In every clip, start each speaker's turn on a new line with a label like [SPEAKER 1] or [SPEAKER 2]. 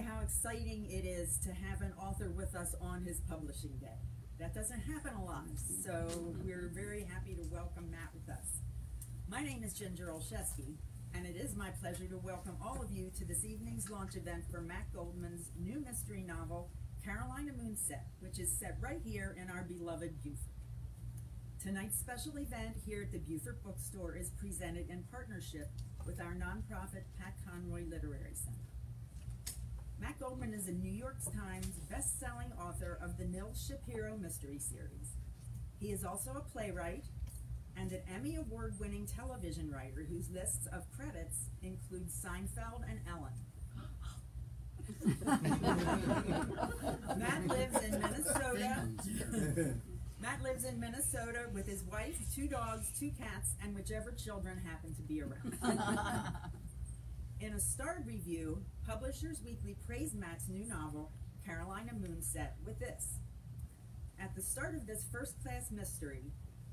[SPEAKER 1] how exciting it is to have an author with us on his publishing day. That doesn't happen a lot, so we're very happy to welcome Matt with us. My name is Ginger Olszewski, and it is my pleasure to welcome all of you to this evening's launch event for Matt Goldman's new mystery novel, Carolina Moonset, which is set right here in our beloved Beaufort. Tonight's special event here at the Beaufort Bookstore is presented in partnership with our nonprofit Pat Conroy Literary Center. Matt Goldman is a New York Times best-selling author of the Nils Shapiro Mystery Series. He is also a playwright and an Emmy Award-winning television writer whose lists of credits include Seinfeld and Ellen. Matt lives in Minnesota. Matt lives in Minnesota with his wife, two dogs, two cats, and whichever children happen to be around. in a starred review, Publishers Weekly praised Matt's new novel, Carolina Moonset, with this. At the start of this first-class mystery,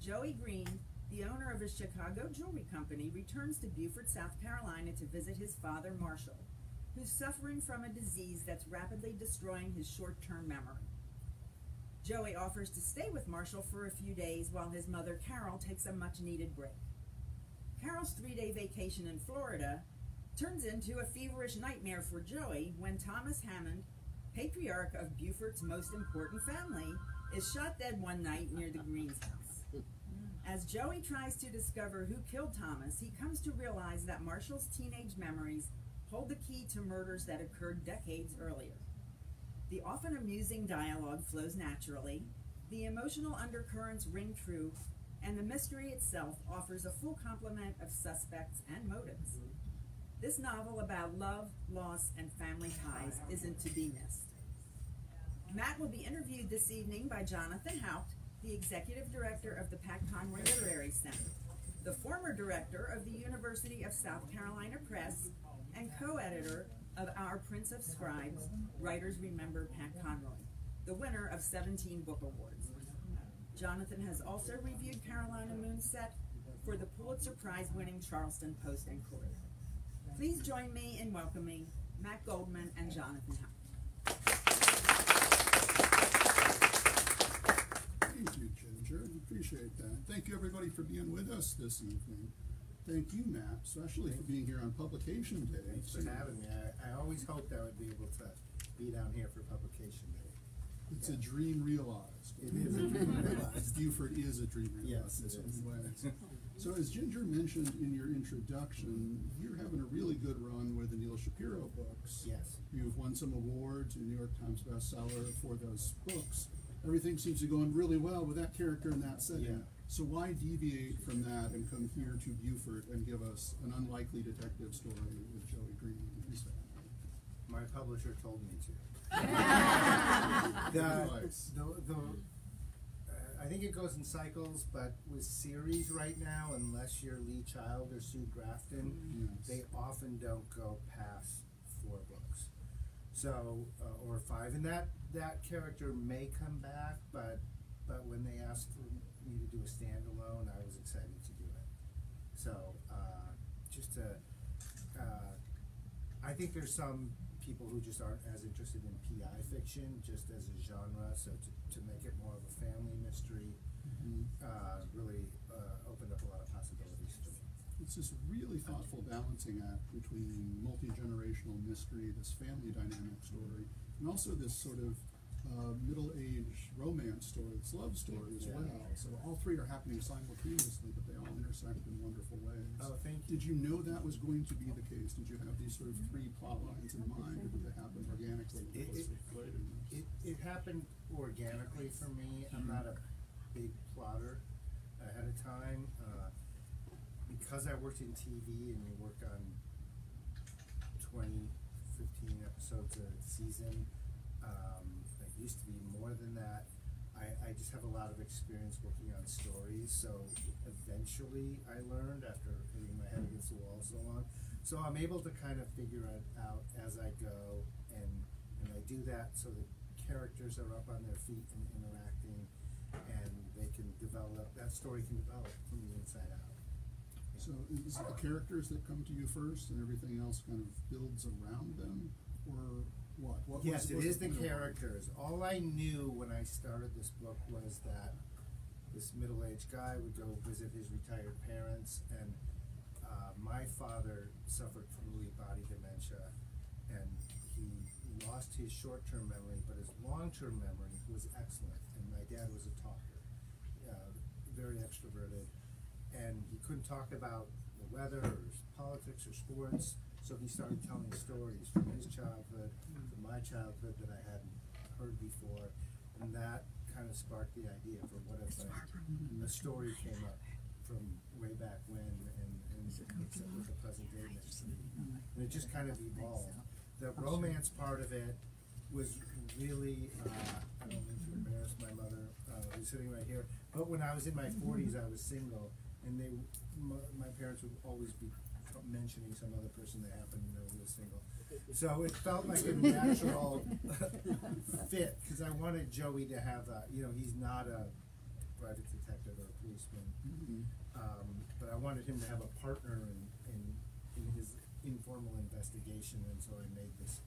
[SPEAKER 1] Joey Green, the owner of a Chicago jewelry company, returns to Beaufort, South Carolina to visit his father, Marshall, who's suffering from a disease that's rapidly destroying his short-term memory. Joey offers to stay with Marshall for a few days while his mother, Carol, takes a much-needed break. Carol's three-day vacation in Florida turns into a feverish nightmare for Joey when Thomas Hammond, patriarch of Beaufort's most important family, is shot dead one night near the Greens house. As Joey tries to discover who killed Thomas, he comes to realize that Marshall's teenage memories hold the key to murders that occurred decades earlier. The often amusing dialogue flows naturally, the emotional undercurrents ring true, and the mystery itself offers a full complement of suspects and motives. This novel about love, loss, and family ties isn't to be missed. Matt will be interviewed this evening by Jonathan Haupt, the executive director of the Pat Conroy Literary Center, the former director of the University of South Carolina Press, and co-editor of our Prince of Scribes, Writers Remember Pat Conroy, the winner of 17 book awards. Jonathan has also reviewed Carolina Moonset for the Pulitzer Prize winning Charleston Post and Courier. Please join me in welcoming Matt Goldman and Jonathan Haupt.
[SPEAKER 2] Thank you, Ginger. Appreciate that. Thank you, everybody, for being with us this evening. Thank you, Matt, especially for being here on publication day.
[SPEAKER 3] Thanks for having me. I, I always hoped I would be able to be down here for publication day.
[SPEAKER 2] It's a dream realized.
[SPEAKER 3] It is a dream realized.
[SPEAKER 2] Beaufort is a dream
[SPEAKER 3] Yes,
[SPEAKER 2] realized in
[SPEAKER 3] it
[SPEAKER 2] so
[SPEAKER 3] is.
[SPEAKER 2] many ways. So as Ginger mentioned in your introduction, you're having a really good run with the Nils Shapiro books.
[SPEAKER 3] Yes.
[SPEAKER 2] You've won some awards, a New York Times bestseller for those books. Everything seems to be going really well with that character in that setting.
[SPEAKER 3] Yeah.
[SPEAKER 2] So why deviate from that and come here to Beaufort and give us an unlikely detective story with Joey Green and his family?
[SPEAKER 3] My publisher told me to. The, the, the, I think it goes in cycles, but with series right now, unless you're Lee Child or Sue Grafton,
[SPEAKER 2] Yes.
[SPEAKER 3] they often don't go past four books. So, uh, or five, and that, that character may come back, but, but when they asked for me to do a standalone, I was excited to do it. So, uh, just to, uh, I think there's some people who just aren't as interested in PI fiction, just as a genre, so to make it more of a family mystery,
[SPEAKER 2] Mhm.
[SPEAKER 3] uh, really, uh, opened up a lot of possibilities for me.
[SPEAKER 2] It's this really thoughtful balancing act between multi-generational mystery, this family dynamic story, and also this sort of uh, middle-aged romance story, this love story as
[SPEAKER 3] Yeah.
[SPEAKER 2] well. So all three are happening simultaneously, but they all intersect in wonderful ways.
[SPEAKER 3] Oh, thank you.
[SPEAKER 2] Did you know that was going to be the case? Did you have these sort of three plot lines in mind, or did they happen organically?
[SPEAKER 3] It- it-
[SPEAKER 2] of writing this?
[SPEAKER 3] It, it happened organically for me. I'm not a big plotter ahead of time. Uh, because I worked in TV and you work on 20, 15 episodes a season, um, more than that. I, I just have a lot of experience working on stories, so eventually I learned after hitting my head against the wall so long. So I'm able to kind of figure it out as I go, and and I do that so the characters are up on their feet and interacting, and they can develop. That story can develop from the inside out.
[SPEAKER 2] So is it the characters that come to you first and everything else kind of builds around them? Or what? What
[SPEAKER 3] yes, it is the characters. All I knew when I started this book was that this middle-aged guy would go visit his retired parents, and uh, my father suffered from Lewy body dementia, and he lost his short-term memory, but his long-term memory was excellent. And my dad was a talker, uh, very extroverted, and he couldn't talk about the weather or politics or sports. So he started telling stories from his childhood, from my childhood that I hadn't heard before, and that kind of sparked the idea for what if a, a story came up from way back when and, and mixed up with the present day. And it just kind of evolved. The romance part of it was really, uh, I don't mean to embarrass my mother, uh, who's sitting right here, but when I was in my forties, I was single, and they, my, my parents would always be mentioning some other person they happened to know who was single. So it felt like a natural fit, cause I wanted Joey to have a, you know, he's not a private detective or a policeman.
[SPEAKER 2] Mhm.
[SPEAKER 3] Um, but I wanted him to have a partner in, in, in his informal investigation, and so I made this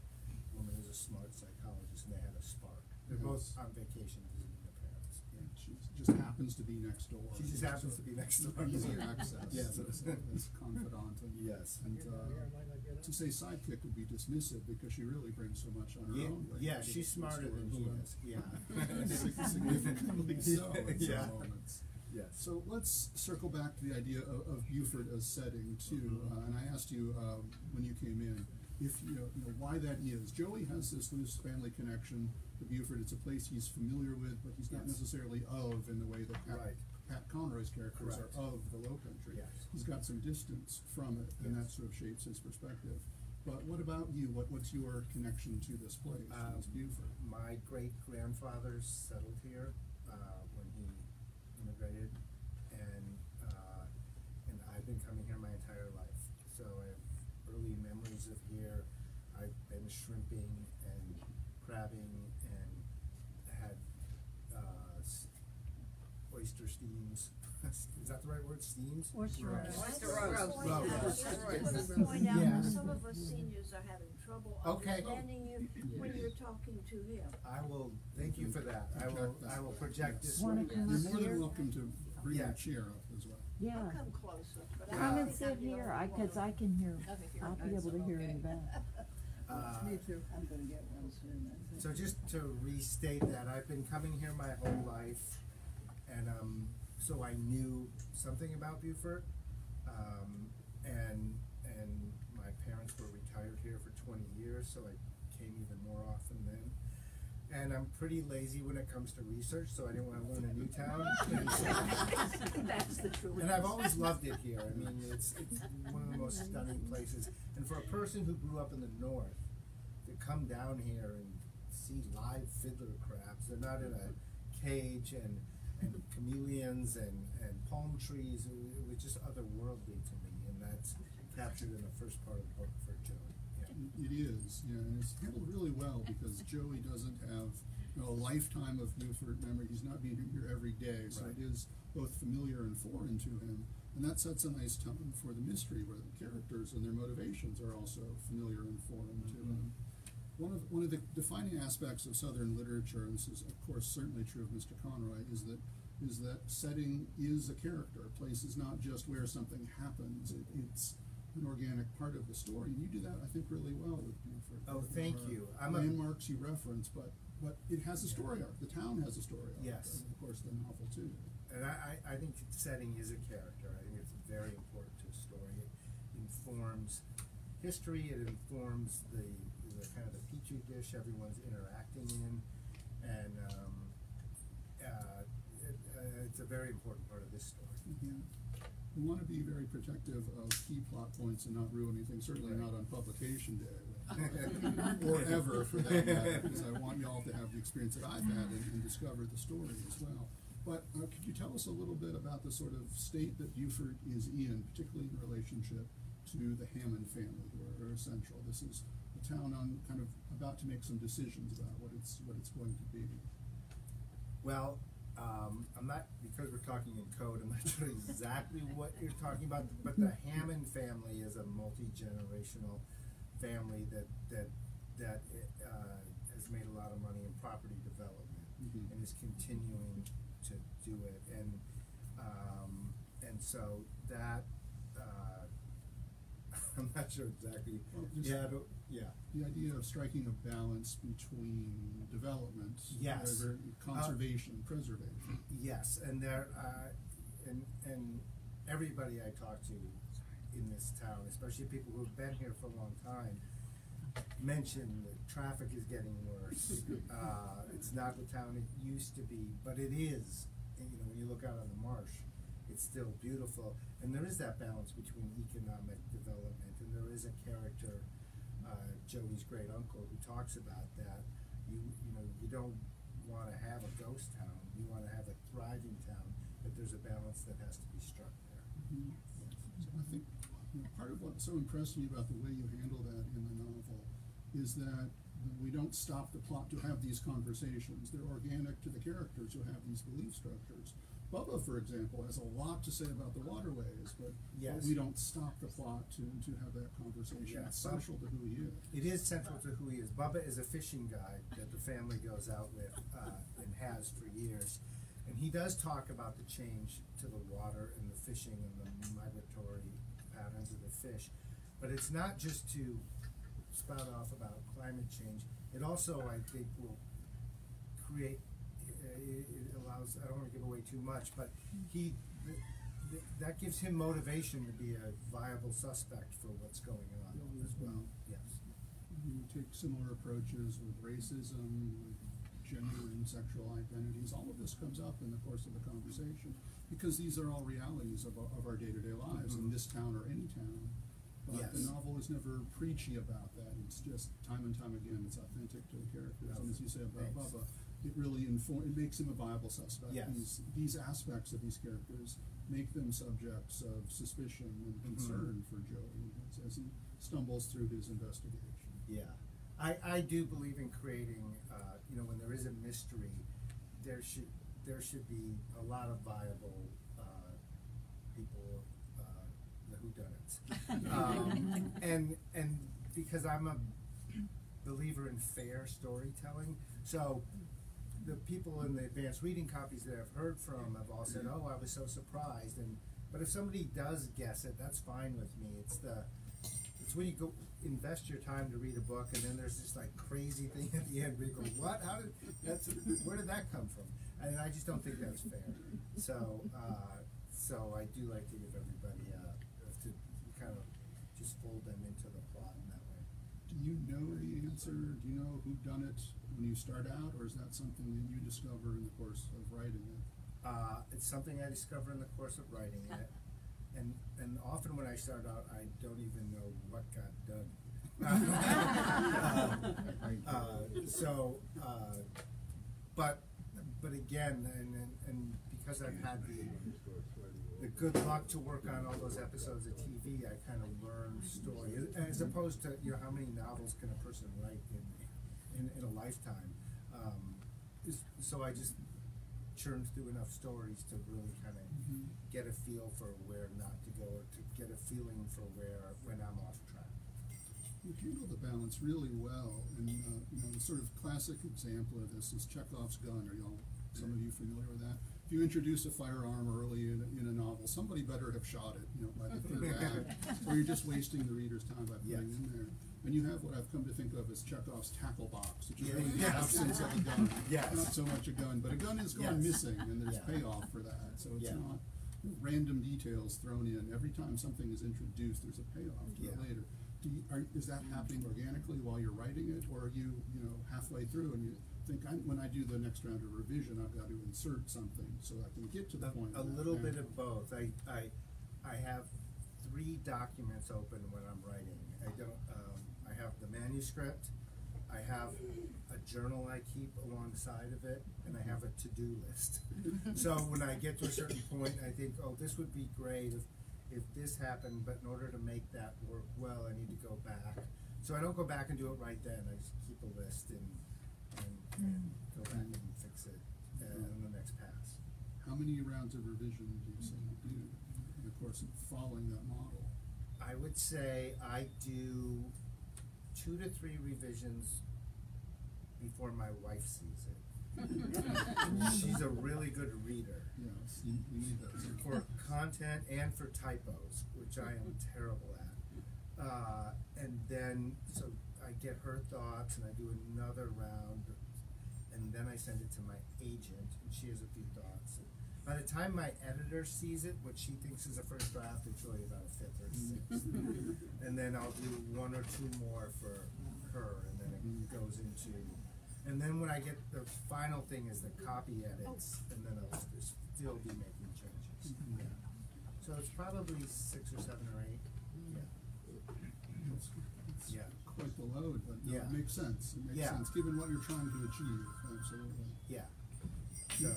[SPEAKER 3] woman who's a smart psychologist, and they had a spark. They're both on vacation visiting their parents.
[SPEAKER 2] And She just happens to be next door.
[SPEAKER 3] She just happens to be next door.
[SPEAKER 2] Easier access.
[SPEAKER 3] Yes.
[SPEAKER 2] as, as confidant and.
[SPEAKER 3] Yes.
[SPEAKER 2] And, uh, to say sidekick would be dismissive because she really brings so much on her
[SPEAKER 3] Yeah,
[SPEAKER 2] own. right,
[SPEAKER 3] yeah,
[SPEAKER 2] to
[SPEAKER 3] she's
[SPEAKER 2] the
[SPEAKER 3] smarter than he is, yeah.
[SPEAKER 2] Sig- Significantly so in
[SPEAKER 3] Yeah.
[SPEAKER 2] some moments.
[SPEAKER 3] Yes.
[SPEAKER 2] So let's circle back to the idea of, of Beaufort as setting too, uh, and I asked you, um, when you came in, if you know, you know, why that is. Joey has this loose family connection to Beaufort, it's a place he's familiar with, but he's not
[SPEAKER 3] Yes.
[SPEAKER 2] necessarily of in the way that Pat,
[SPEAKER 3] Right.
[SPEAKER 2] Pat Conroy's characters
[SPEAKER 3] Correct.
[SPEAKER 2] are of the Low Country.
[SPEAKER 3] Yes.
[SPEAKER 2] He's got some distance from it, and that
[SPEAKER 3] Yes.
[SPEAKER 2] sort of shapes his perspective. But what about you? What, what's your connection to this place, to
[SPEAKER 3] Um,
[SPEAKER 2] this Beaufort?
[SPEAKER 3] My great grandfather settled here uh, when he immigrated, and uh, and I've been coming here my entire life. So I have early memories of here. I've been shrimping and crabbing and had uh, s- oyster steams. Is that the right word? Steams?
[SPEAKER 4] Oyster roast.
[SPEAKER 1] Oyster
[SPEAKER 4] I just point out-
[SPEAKER 3] roast.
[SPEAKER 4] just want to point out
[SPEAKER 3] Yeah.
[SPEAKER 4] that some of us seniors are having trouble
[SPEAKER 3] Okay.
[SPEAKER 4] understanding you when you're talking to him.
[SPEAKER 3] I will. Thank you for that. I will.
[SPEAKER 2] Project.
[SPEAKER 3] I will project this.
[SPEAKER 5] Wanna come
[SPEAKER 2] You're more than welcome to bring
[SPEAKER 3] Yeah.
[SPEAKER 2] your chair up as well.
[SPEAKER 4] I'll
[SPEAKER 5] Yeah,
[SPEAKER 4] come closer, but I
[SPEAKER 3] Yeah.
[SPEAKER 5] come and sit here,
[SPEAKER 4] only
[SPEAKER 5] I, cause. I can hear,
[SPEAKER 6] Okay, if you're
[SPEAKER 5] I'll be able to hear
[SPEAKER 6] okay.
[SPEAKER 5] in the back.
[SPEAKER 3] Uh,
[SPEAKER 6] Me too, I'm gonna get one soon, I think.
[SPEAKER 3] So just to restate that, I've been coming here my whole life, and um, so I knew something about Beaufort, um, and and my parents were retired here for twenty years, so I came even more often then. And I'm pretty lazy when it comes to research, so I didn't want to learn a new town.
[SPEAKER 4] That's the truth.
[SPEAKER 3] and I've always loved it here. I mean, it's, it's one of the most stunning places. And for a person who grew up in the north, to come down here and see live fiddler crabs, they're not in a cage and, and chameleons and, and palm trees. It, was- it was just otherworldly to me, and that's captured in the first part of the book for Joey. Yeah.
[SPEAKER 2] It is, yeah, and it's handled really well because Joey doesn't have you know, a lifetime of Beaufort memory. He's not being here every day, so
[SPEAKER 3] Right.
[SPEAKER 2] it is both familiar and foreign to him. And that sets a nice tone for the mystery where the characters and their motivations are also familiar and foreign to mm-hmm. him. One of, one of the defining aspects of Southern literature, and this is of course certainly true of Mr. Conroy, is that is that setting is a character. A place is not just where something happens. It, it's an organic part of the story. And you do that, I think, really well with Beaufort.
[SPEAKER 3] Oh, thank you. I'm a-
[SPEAKER 2] landmarks you reference, but but it has a story arc. The town has a story arc.
[SPEAKER 3] Yes.
[SPEAKER 2] And of course, the novel too.
[SPEAKER 3] And I, I, I think setting is a character. I think it's very important to a story. It informs history, it informs the, the kind of the petri dish everyone's interacting in. And um, uh, it, uh, it's a very important part of this story.
[SPEAKER 2] Yeah. We want to be very protective of key plot points and not ruin anything, certainly
[SPEAKER 3] Right.
[SPEAKER 2] not on publication day. or ever for that matter, because I want y'all to have the experience that I've had and, and discover the story as well. But uh, could you tell us a little bit about the sort of state that Beaufort is in, particularly in relationship to the Hammond family, who are, are essential? This is a town on kind of about to make some decisions about what it's what it's going to be.
[SPEAKER 3] Well, um, I'm not, because we're talking in code, I'm not sure exactly what you're talking about, but the Hammond family is a multi-generational family that, that that uh, has made a lot of money in property development
[SPEAKER 2] Mhm.
[SPEAKER 3] and is continuing to do it. And um, and so that uh, I'm not sure exactly.
[SPEAKER 2] Well,
[SPEAKER 3] yeah, yeah.
[SPEAKER 2] The idea of striking a balance between development,
[SPEAKER 3] Yes.
[SPEAKER 2] uh, conservation, preservation.
[SPEAKER 3] Yes, and there, uh, and, and everybody I talk to in this town, especially people who've been here for a long time, mention that traffic is getting worse. Uh, it's not the town it used to be, but it is. And, you know, when you look out on the marsh, it's still beautiful. And there is that balance between economic development, and there is a character, uh, Joey's great uncle, who talks about that. You, you know, you don't wanna have a ghost town, you wanna have a thriving town, but there's a balance that has to be struck there.
[SPEAKER 2] Mhm. So I think, you know, part of what so impressed me about the way you handle that in the novel is that we don't stop the plot to have these conversations. They're organic to the characters who have these belief structures. Bubba, for example, has a lot to say about the waterways, but,
[SPEAKER 3] Yes.
[SPEAKER 2] we don't stop the plot to, to have that conversation.
[SPEAKER 3] Yeah,
[SPEAKER 2] It's central to who he is.
[SPEAKER 3] It is central to who he is. Bubba is a fishing guide that the family goes out with uh, and has for years. And he does talk about the change to the water and the fishing and the migratory patterns of the fish. But it's not just to spout off about climate change. It also, I think, will create, it, it allows, I don't wanna give away too much, but he, th- th- that gives him motivation to be a viable suspect for what's going on as well, yes.
[SPEAKER 2] You take similar approaches with racism, with gender and sexual identities. All of this comes up in the course of the conversation because these are all realities of our, of our day-to-day lives in
[SPEAKER 3] Mhm.
[SPEAKER 2] this town or any town. But the novel is never preachy about that. It's just time and time again, it's authentic to the characters. And as you say about Bubba, it really inform, it makes him a viable suspect.
[SPEAKER 3] Yes.
[SPEAKER 2] These, these aspects of these characters make them subjects of suspicion and
[SPEAKER 3] Mhm.
[SPEAKER 2] concern for Joey as, as he stumbles through his investigation.
[SPEAKER 3] Yeah, I, I do believe in creating, uh, you know, when there is a mystery, there should, there should be a lot of viable, uh, people, uh, the whodunits. Um, and, and because I'm a believer in fair storytelling, so the people in the advanced reading copies that I've heard from have all said, oh, I was so surprised, and, but if somebody does guess it, that's fine with me, it's the, it's when you go invest your time to read a book and then there's this like crazy thing at the end where you go, what? How did that's where did that come from? And I just don't think that's fair. So uh, so I do like to give everybody uh, to kind of just fold them into the plot in that way.
[SPEAKER 2] Do you know the answer? Do you know who done it when you start out, or is that something that you discover in the course of writing it?
[SPEAKER 3] Uh, it's something I discover in the course of writing it. And, and often when I start out, I don't even know what got done. uh, uh, so, uh, but, but again, and, and, and because I've had the, the good luck to work on all those episodes of TV, I kind of learn story, as opposed to, you know, how many novels can a person write in, in, in a lifetime? Um, so I just churned through enough stories to really kind of
[SPEAKER 2] Mhm.
[SPEAKER 3] get a feel for where not to go, or to get a feeling for where, when I'm off track.
[SPEAKER 2] You handle the balance really well, and uh, you know the sort of classic example of this is Chekhov's gun. Are y'all some of you familiar with that? If you introduce a firearm early in a, in a novel, somebody better have shot it, you know, by the third act, or you're just wasting the reader's time by putting
[SPEAKER 3] Yes.
[SPEAKER 2] it in there. And you have what I've come to think of as Chekhov's tackle box, which is
[SPEAKER 3] Yeah.
[SPEAKER 2] really the
[SPEAKER 3] Yes.
[SPEAKER 2] absence of a gun.
[SPEAKER 3] Yes.
[SPEAKER 2] Not so much a gun, but a gun is gone
[SPEAKER 3] Yes.
[SPEAKER 2] missing, and there's
[SPEAKER 3] Yeah.
[SPEAKER 2] payoff for that. So it's
[SPEAKER 3] Yeah.
[SPEAKER 2] not random details thrown in. Every time something is introduced, there's a payoff to it later. Do you, are, is that happening organically while you're writing it, or are you, you know, halfway through and you think, I'm, when I do the next round of revision, I've got to insert something so I can get to the
[SPEAKER 3] A,
[SPEAKER 2] point.
[SPEAKER 3] a little bit of both. I, I, I have three documents open when I'm writing. I don't, I have the manuscript, I have a journal I keep alongside of it, and I have a to-do list. So when I get to a certain point, I think, oh, this would be great if, if this happened, but in order to make that work well, I need to go back. So I don't go back and do it right then, I just keep a list and, and, and go back and fix it, uh, in the next pass.
[SPEAKER 2] How many rounds of revision do you say you do in the course of following that model?
[SPEAKER 3] I would say I do two to three revisions before my wife sees it. She's a really good reader
[SPEAKER 2] Yes, you, you need that.
[SPEAKER 3] for content and for typos, which I am terrible at. Uh, and then, so I get her thoughts and I do another round, and then I send it to my agent, and she has a few thoughts. By the time my editor sees it, what she thinks is a first draft, it's really about a fifth or sixth. Mm-hmm. and then I'll do one or two more for her, and then it mm-hmm. goes into, and then when I get, the final thing is the copy edits, and then I'll still be making changes. Mm-hmm. Yeah. So it's probably six or seven or eight, yeah,
[SPEAKER 2] It's, it's
[SPEAKER 3] Yeah.
[SPEAKER 2] quite the load, but no,
[SPEAKER 3] Yeah.
[SPEAKER 2] it makes sense. It makes
[SPEAKER 3] Yeah.
[SPEAKER 2] sense, given what you're trying to achieve, absolutely.
[SPEAKER 3] yeah. So,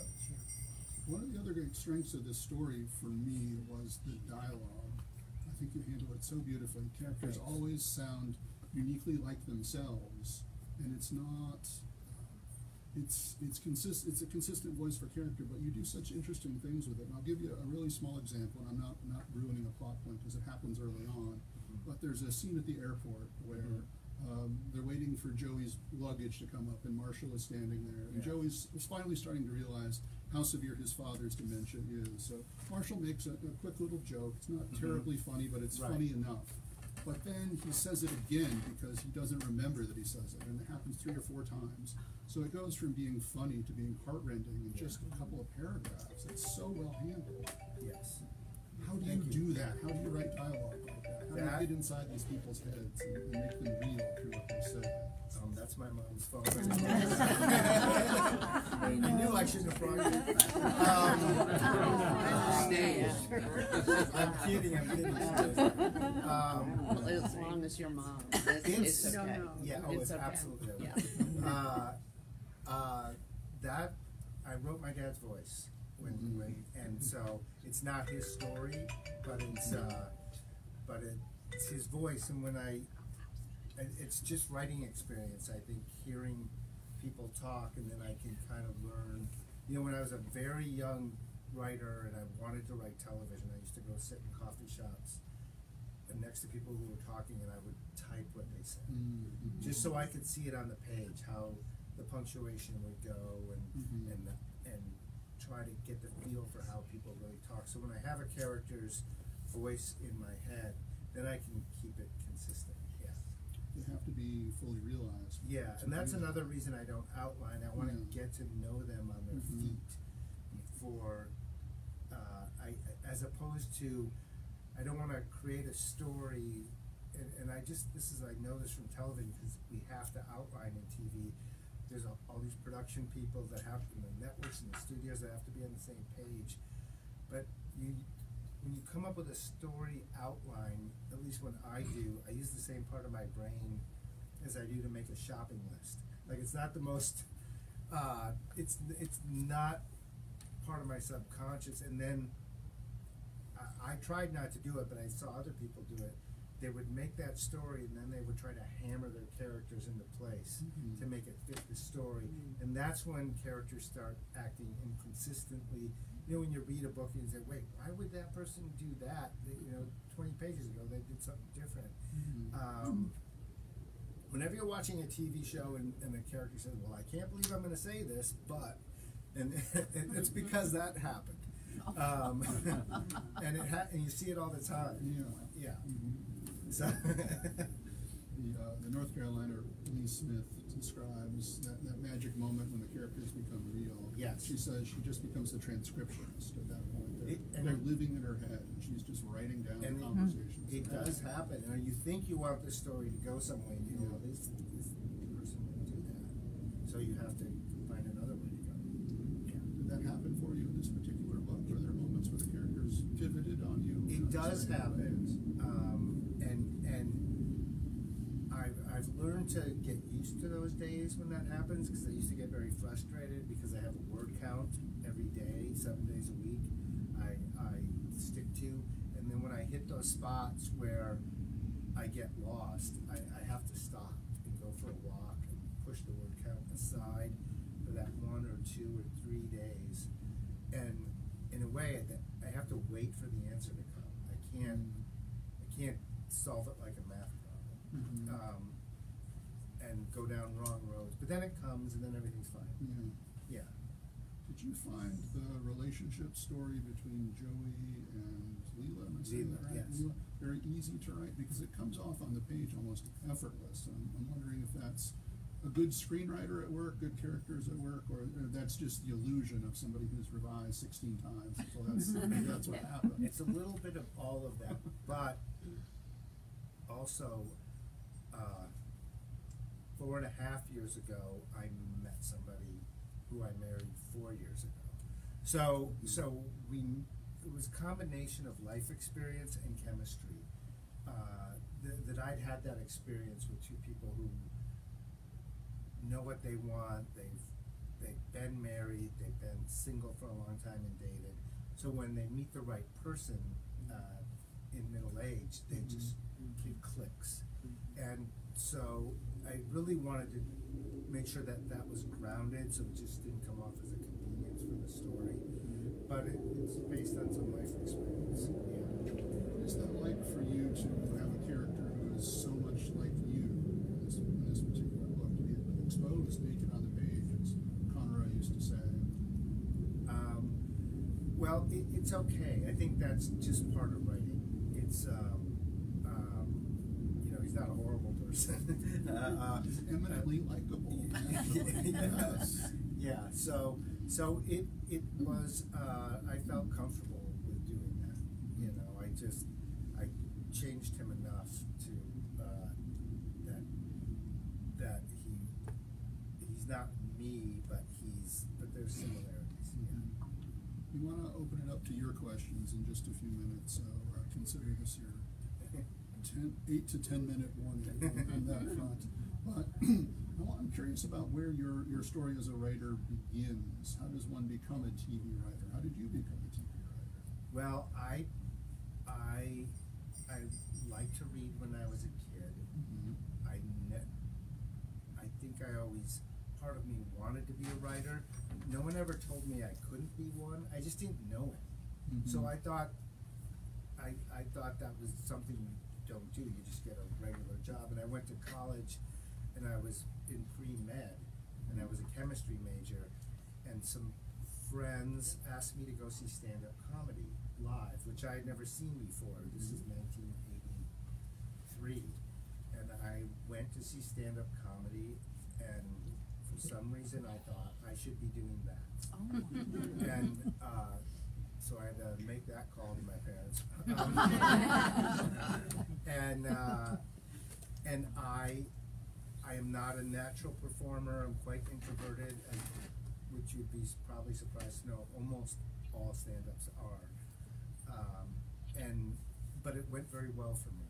[SPEAKER 2] One of the other great strengths of this story for me was the dialogue. I think you handle it so beautifully. Characters always sound uniquely like themselves, and it's not. Uh, it's it's consist it's a consistent voice for character, but you do such interesting things with it. And I'll give you a really small example, and I'm not not ruining a plot point because it happens early on. Mm-hmm. But there's a scene at the airport where mm-hmm. um, they're waiting for Joey's luggage to come up, and Marshall is standing there, and
[SPEAKER 3] Yeah.
[SPEAKER 2] Joey's is finally starting to realize how severe his father's dementia is. So Marshall makes a, a quick little joke. It's not mm-hmm. terribly funny, but it's
[SPEAKER 3] Right.
[SPEAKER 2] funny enough. But then he says it again because he doesn't remember that he says it, and it happens three or four times. So it goes from being funny to being heartrending in just a couple of paragraphs. It's so well handled.
[SPEAKER 3] yes.
[SPEAKER 2] How do
[SPEAKER 3] Thank you.
[SPEAKER 2] do that? How do you write dialogue like that? How
[SPEAKER 3] That-
[SPEAKER 2] do you get inside these people's heads and, and make them real through what they say?
[SPEAKER 3] Um, that's my mom's phone. I knew I shouldn't have brought it. Um, I'm kidding, I'm kidding. Um,
[SPEAKER 5] Well, as long as your mom, it's,
[SPEAKER 3] It's-
[SPEAKER 5] it's okay.
[SPEAKER 4] no.
[SPEAKER 3] yeah, oh, it's
[SPEAKER 5] okay.
[SPEAKER 3] absolutely okay.
[SPEAKER 5] Yeah.
[SPEAKER 3] Uh, uh, that, I wrote my dad's voice when, when, and so it's not his story, but it's, uh, but it's his voice, and when I, and it's just writing experience, I think, hearing people talk, and then I can kind of learn, you know, when I was a very young writer and I wanted to write television, I used to go sit in coffee shops and next to people who were talking, and I would type what they said
[SPEAKER 2] Mm-hmm.
[SPEAKER 3] just so I could see it on the page, how the punctuation would go and,
[SPEAKER 2] Mhm.
[SPEAKER 3] and, and try to get the feel for how people really talk. So when I have a character's voice in my head, then I can keep it.
[SPEAKER 2] They have to be fully realized.
[SPEAKER 3] Yeah, and that's
[SPEAKER 2] that.
[SPEAKER 3] another reason I don't outline, I wanna
[SPEAKER 2] Yeah.
[SPEAKER 3] get to know them on their
[SPEAKER 2] Mhm.
[SPEAKER 3] feet before, uh, I, as opposed to, I don't wanna create a story, and, and I just, this is, I know this from television, cause we have to outline in TV. There's a- all these production people that have, and the networks and the studios that have to be on the same page. But you, when you come up with a story outline, at least when I do, I use the same part of my brain as I do to make a shopping list. Like it's not the most, uh, it's it's not part of my subconscious. And then I, I tried not to do it, but I saw other people do it. They would make that story, and then they would try to hammer their characters into place
[SPEAKER 2] Mhm.
[SPEAKER 3] to make it fit the story. And that's when characters start acting inconsistently. You know, when you read a book and you say, "Wait, why would that person do that?" They, you know, twenty pages ago they did something different.
[SPEAKER 2] Mhm.
[SPEAKER 3] Um, whenever you're watching a TV show and, and the character says, "Well, I can't believe I'm going to say this," but and it's because that happened, um, and it ha- and you see it all the time.
[SPEAKER 2] Yeah.
[SPEAKER 3] Yeah.
[SPEAKER 2] Mhm.
[SPEAKER 3] So
[SPEAKER 2] The, uh, the North Carolina Lee Smith describes that, that magic moment when the characters become real.
[SPEAKER 3] Yes.
[SPEAKER 2] She says she just becomes a transcriptionist at that point. They're,
[SPEAKER 3] It- and
[SPEAKER 2] they're
[SPEAKER 3] it-
[SPEAKER 2] living in her head, and she's just writing down
[SPEAKER 3] And
[SPEAKER 2] the
[SPEAKER 3] it-
[SPEAKER 2] conversations.
[SPEAKER 3] Mm-hmm.
[SPEAKER 2] it
[SPEAKER 3] does
[SPEAKER 2] happen.
[SPEAKER 3] happen, and you think you want the story to go somewhere, and you know this this person didn't do that, so you have to find another way to go. Yeah.
[SPEAKER 2] Did that happen for you in this particular book? Were there moments where the characters pivoted on you?
[SPEAKER 3] It does happen, um, and, and I've, learned to get used to those days when that happens, cause I used to get very frustrated because I have a word count every day, seven days a week, I, I stick to, and then when I hit those spots where I get lost, I, I have to stop and go for a walk and push the word count aside for that one or two or three days. And in a way, I have to wait for the answer to come. I can't, I can't solve it like a math problem.
[SPEAKER 2] Mhm.
[SPEAKER 3] Um, go down wrong roads, but then it comes and then everything's fine.
[SPEAKER 2] Yeah.
[SPEAKER 3] Yeah.
[SPEAKER 2] Did you find the relationship story between Joey and Leela, am I saying
[SPEAKER 3] Leela,
[SPEAKER 2] that right?
[SPEAKER 3] yes.
[SPEAKER 2] Leela, very easy to write because it comes off on the page almost effortless. I'm, I'm wondering if that's a good screenwriter at work, good characters at work, or, or that's just the illusion of somebody who's revised sixteen times. So that's, that's what happened.
[SPEAKER 3] It's a little bit of all of that, but also, uh, four and a half years ago, I met somebody who I married four years ago. So, mm-hmm. so we, it was a combination of life experience and chemistry. Uh, that, that I'd had that experience with two people who know what they want, they've, they've been married, they've been single for a long time and dated. So when they meet the right person, mm-hmm. uh, in middle age, they mm-hmm. just, it clicks. And so I really wanted to make sure that that was grounded, so it just didn't come off as a convenience for the story. But it, it's based on some life experience, yeah.
[SPEAKER 2] What is that like for you to have a character who is so much like you in this, in this particular book, to be exposed naked on the page, as Conroy used to say?
[SPEAKER 3] Um, well, it, it's okay. I think that's just part of writing. It's, um, you know, he's not a horrible person. uh,
[SPEAKER 2] He's eminently likable.
[SPEAKER 3] yes. Yeah. So, so it it was. Uh, I felt comfortable with doing that. You know, I just I changed him enough to uh, that that he he's not me, but he's but there's similarities. Yeah.
[SPEAKER 2] We wanna open it up to your questions in just a few minutes, so uh, consider this your ten, eight to ten minute warning on on that front. But I'm curious about where your, your story as a writer begins. How does one become a TV writer? How did you become a TV writer?
[SPEAKER 3] Well, I, I, I liked to read when I was a kid.
[SPEAKER 2] Mhm.
[SPEAKER 3] I ne- I think I always, part of me wanted to be a writer. No one ever told me I couldn't be one. I just didn't know it. So
[SPEAKER 2] Mhm.
[SPEAKER 3] I thought, I, I thought that was something you don't do. You just get a regular job. And I went to college, and I was in pre med, and I was a chemistry major, and some friends asked me to go see stand up comedy live, which I had never seen before. This is 1983, and I went to see stand up comedy, and for some reason I thought I should be doing that Oh. and uh, so I had to make that call to my parents. Um, and uh, and I I am not a natural performer. I'm quite introverted, and which you'd be probably surprised to know almost all stand-ups are. Um, and but it went very well for me.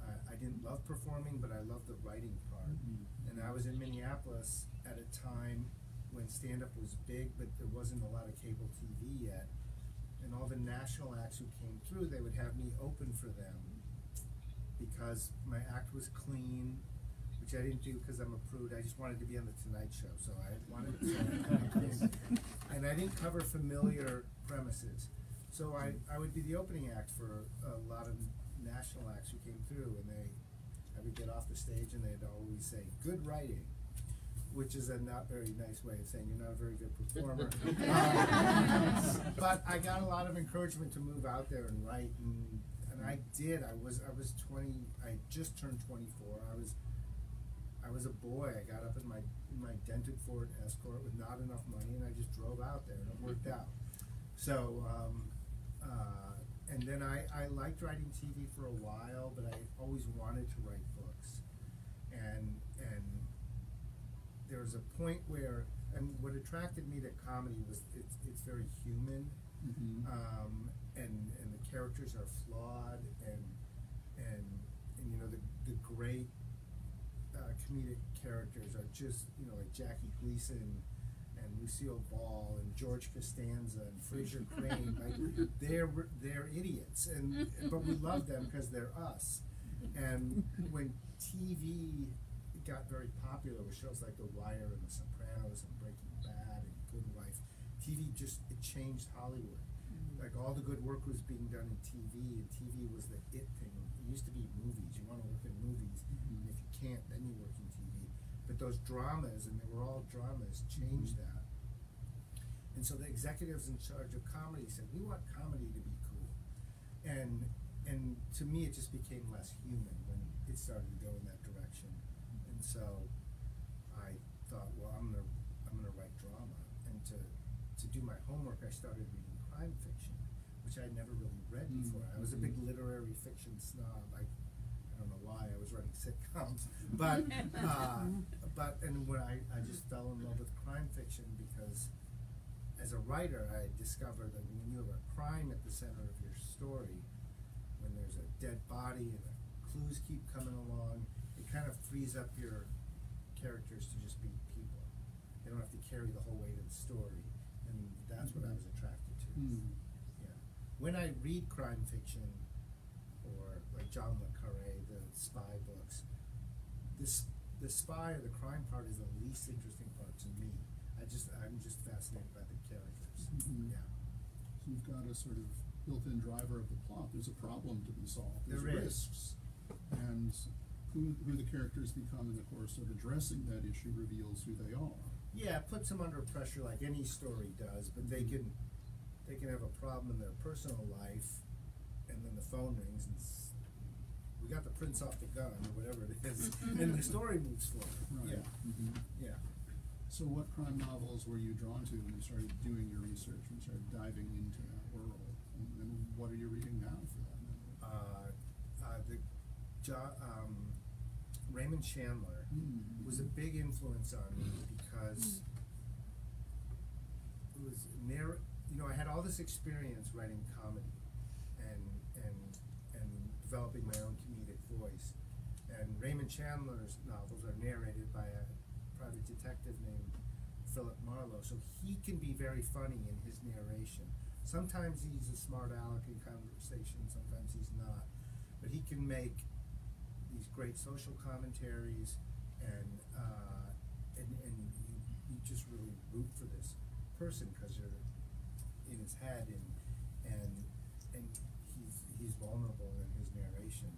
[SPEAKER 3] I, I didn't love performing, but I loved the writing part. And I was in Minneapolis at a time when stand-up was big, but there wasn't a lot of cable TV yet. And all the national acts who came through, they would have me open for them because my act was clean, which I didn't do because I'm a prude. I just wanted to be on the Tonight Show, so I wanted to. and I didn't cover familiar premises, so I I would be the opening act for a lot of national acts who came through, and they I would get off the stage and they'd always say, "Good writing." Which is a not very nice way of saying you're not a very good performer. Um, but I got a lot of encouragement to move out there and write, and, and I did. I was I was 20. I just turned 24. I was I was a boy. I got up in my in my dented Ford Escort with not enough money, and I just drove out there, and it worked out. So, um, uh, and then I, I liked writing TV for a while, but I always wanted to write books, and and there was a point where, and what attracted me to comedy was it's it's very human,
[SPEAKER 2] Mhm.
[SPEAKER 3] um, and and the characters are flawed, and and and you know the the great uh, comedic characters are just you know like Jackie Gleason and Lucille Ball and George Costanza and Frasier Crane like they're they're idiots. And but we love them because they're us. And when TV got very popular with shows like The Wire and The Sopranos and Breaking Bad and Good Wife TV just it changed Hollywood mm-hmm. like all the good work was being done in TV, and TV was the it thing. It used to be movies. You want to work in movies, mm-hmm. and if you can't, then you work in TV. but those dramas, and they were all dramas, changed mm-hmm. that. And so the executives in charge of comedy said, we want comedy to be cool. And, and to me, it just became less human when it started to go in that so I thought, well, I'm gonna, I'm gonna write drama. And to, to do my homework, I started reading crime fiction, which I'd never really read
[SPEAKER 2] Mm.
[SPEAKER 3] before. I was a big literary fiction snob. I, I don't know why I was writing sitcoms, but, uh, but, and when I, I just fell in love with crime fiction because as a writer, I discovered that when you have a crime at the center of your story, when there's a dead body and the clues keep coming along, kind of frees up your characters to just be people. They don't have to carry the whole weight of the story, and that's what I was attracted to.
[SPEAKER 2] Hmm.
[SPEAKER 3] Yeah. When I read crime fiction, or like John le Carre, the spy books, this the spy or the crime part is the least interesting part to me. I just I'm just fascinated by the characters.
[SPEAKER 2] Mhm.
[SPEAKER 3] Yeah.
[SPEAKER 2] So you've got a sort of built-in driver of the plot. There's a problem to be solved. There's
[SPEAKER 3] There is.
[SPEAKER 2] risks, and who who the characters become in the course of addressing that issue reveals who they are.
[SPEAKER 3] Yeah, it puts them under pressure like any story does, but they can they can have a problem in their personal life, and then the phone rings and we got the prints off the gun or whatever it is, and the story moves forward.
[SPEAKER 2] Right.
[SPEAKER 3] Yeah,
[SPEAKER 2] Mhm.
[SPEAKER 3] yeah.
[SPEAKER 2] So, what crime novels were you drawn to when you started doing your research, and you started diving into that world? And, and what are you reading now for that?
[SPEAKER 3] Uh, uh, the um, Raymond Chandler
[SPEAKER 2] Hmm.
[SPEAKER 3] was a big influence on me because it was narr- you know, I had all this experience writing comedy and and and developing my own comedic voice. And Raymond Chandler's novels are narrated by a private detective named Philip Marlowe, so he can be very funny in his narration. Sometimes he's a smart aleck in conversation, sometimes he's not. But he can make great social commentaries and uh, and and you, you just really root for this person because you're in his head and and and he's he's vulnerable in his narration.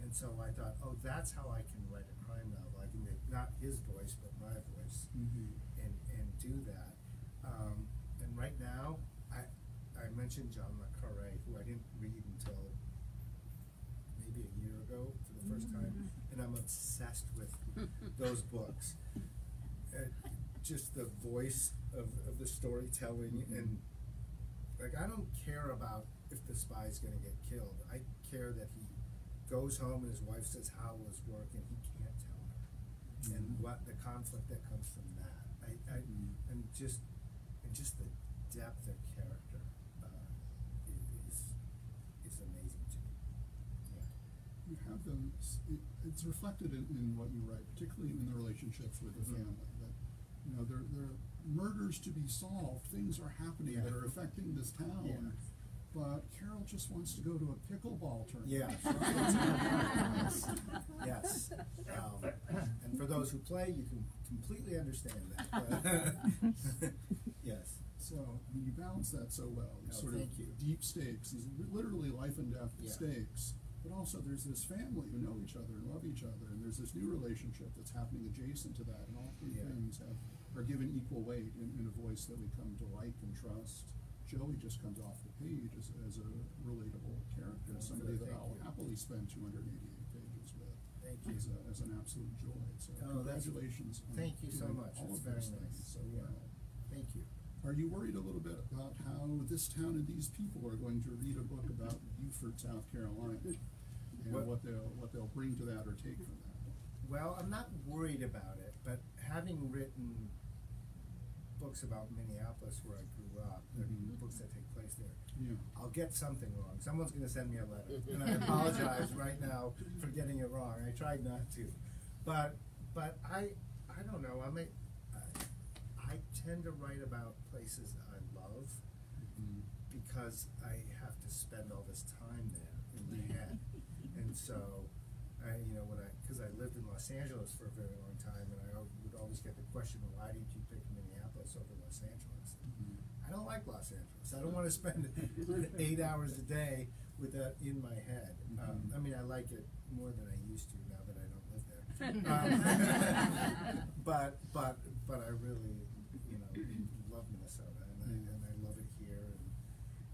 [SPEAKER 3] And so I thought oh that's how I can write a crime novel. I can make not his voice but my voice
[SPEAKER 2] Mhm.
[SPEAKER 3] and and do that. Um, and right now I I mentioned John le Carre who I didn't read until maybe a year ago first time and I'm obsessed with those books uh, just the voice of, of the storytelling and like I don't care about if the spy's gonna get killed. I care that he goes home and his wife says how was work and he can't tell her. And
[SPEAKER 2] Mhm.
[SPEAKER 3] what the conflict that comes from that. I, I
[SPEAKER 2] Mhm.
[SPEAKER 3] and just and just the depth of character uh, i- is is amazing to me. Yeah.
[SPEAKER 2] You have them. It, it's reflected in, in what you write, particularly in the relationships with the
[SPEAKER 3] Mhm.
[SPEAKER 2] family. That you know, there there are murders to be solved. Things are happening
[SPEAKER 3] Yeah.
[SPEAKER 2] that are affecting this town.
[SPEAKER 3] Yeah.
[SPEAKER 2] But Carol just wants to go to a pickleball tournament.
[SPEAKER 3] Yeah. yes. Um, and for those who play, you can completely understand that. yes.
[SPEAKER 2] So I mean, you balance that so well. These
[SPEAKER 3] Oh,
[SPEAKER 2] sort
[SPEAKER 3] thank
[SPEAKER 2] of
[SPEAKER 3] you.
[SPEAKER 2] deep stakes, these literally life and death
[SPEAKER 3] Yeah.
[SPEAKER 2] stakes. But also, there's this family who know each other and love each other, and there's this new relationship that's happening adjacent to that. And all three
[SPEAKER 3] Yeah.
[SPEAKER 2] things have are given equal weight in, in a voice that we come to like and trust. Joey just comes off the page as, as a relatable character,
[SPEAKER 3] Oh,
[SPEAKER 2] somebody that I'll
[SPEAKER 3] you.
[SPEAKER 2] happily spend 288 pages with.
[SPEAKER 3] Thank you.
[SPEAKER 2] As, a, as an absolute joy. So
[SPEAKER 3] Oh,
[SPEAKER 2] congratulations. on
[SPEAKER 3] thank you so much.
[SPEAKER 2] All
[SPEAKER 3] That's
[SPEAKER 2] of
[SPEAKER 3] very
[SPEAKER 2] those things
[SPEAKER 3] nice.
[SPEAKER 2] so
[SPEAKER 3] Yeah.
[SPEAKER 2] well.
[SPEAKER 3] Thank you.
[SPEAKER 2] Are you worried a little bit about how this town and these people are going to read a book about Beaufort, South Carolina? And
[SPEAKER 3] What-
[SPEAKER 2] what they'll, what they'll bring to that or take from that?
[SPEAKER 3] Well, I'm not worried about it, but having written books about Minneapolis where I grew up, the
[SPEAKER 2] Mhm.
[SPEAKER 3] books that take place there,
[SPEAKER 2] Yeah.
[SPEAKER 3] I'll get something wrong. Someone's going to send me a letter, and I apologize right now for getting it wrong. I tried not to, but but I I don't know. I may I, I tend to write about places I love
[SPEAKER 2] Mhm.
[SPEAKER 3] because I have to spend all this time there in my head, and so I you know when I because I lived in Los Angeles for a very long time, and I al- would always get the question, why did you pick Minneapolis over Los Angeles?
[SPEAKER 2] Mhm.
[SPEAKER 3] I don't like Los Angeles. I don't want to spend eight hours a day with that in my head. Um,
[SPEAKER 2] Mhm.
[SPEAKER 3] I mean, I like it more than I used to now that I don't live there. Um, but but but I really you know love Minnesota and I, and I love it here and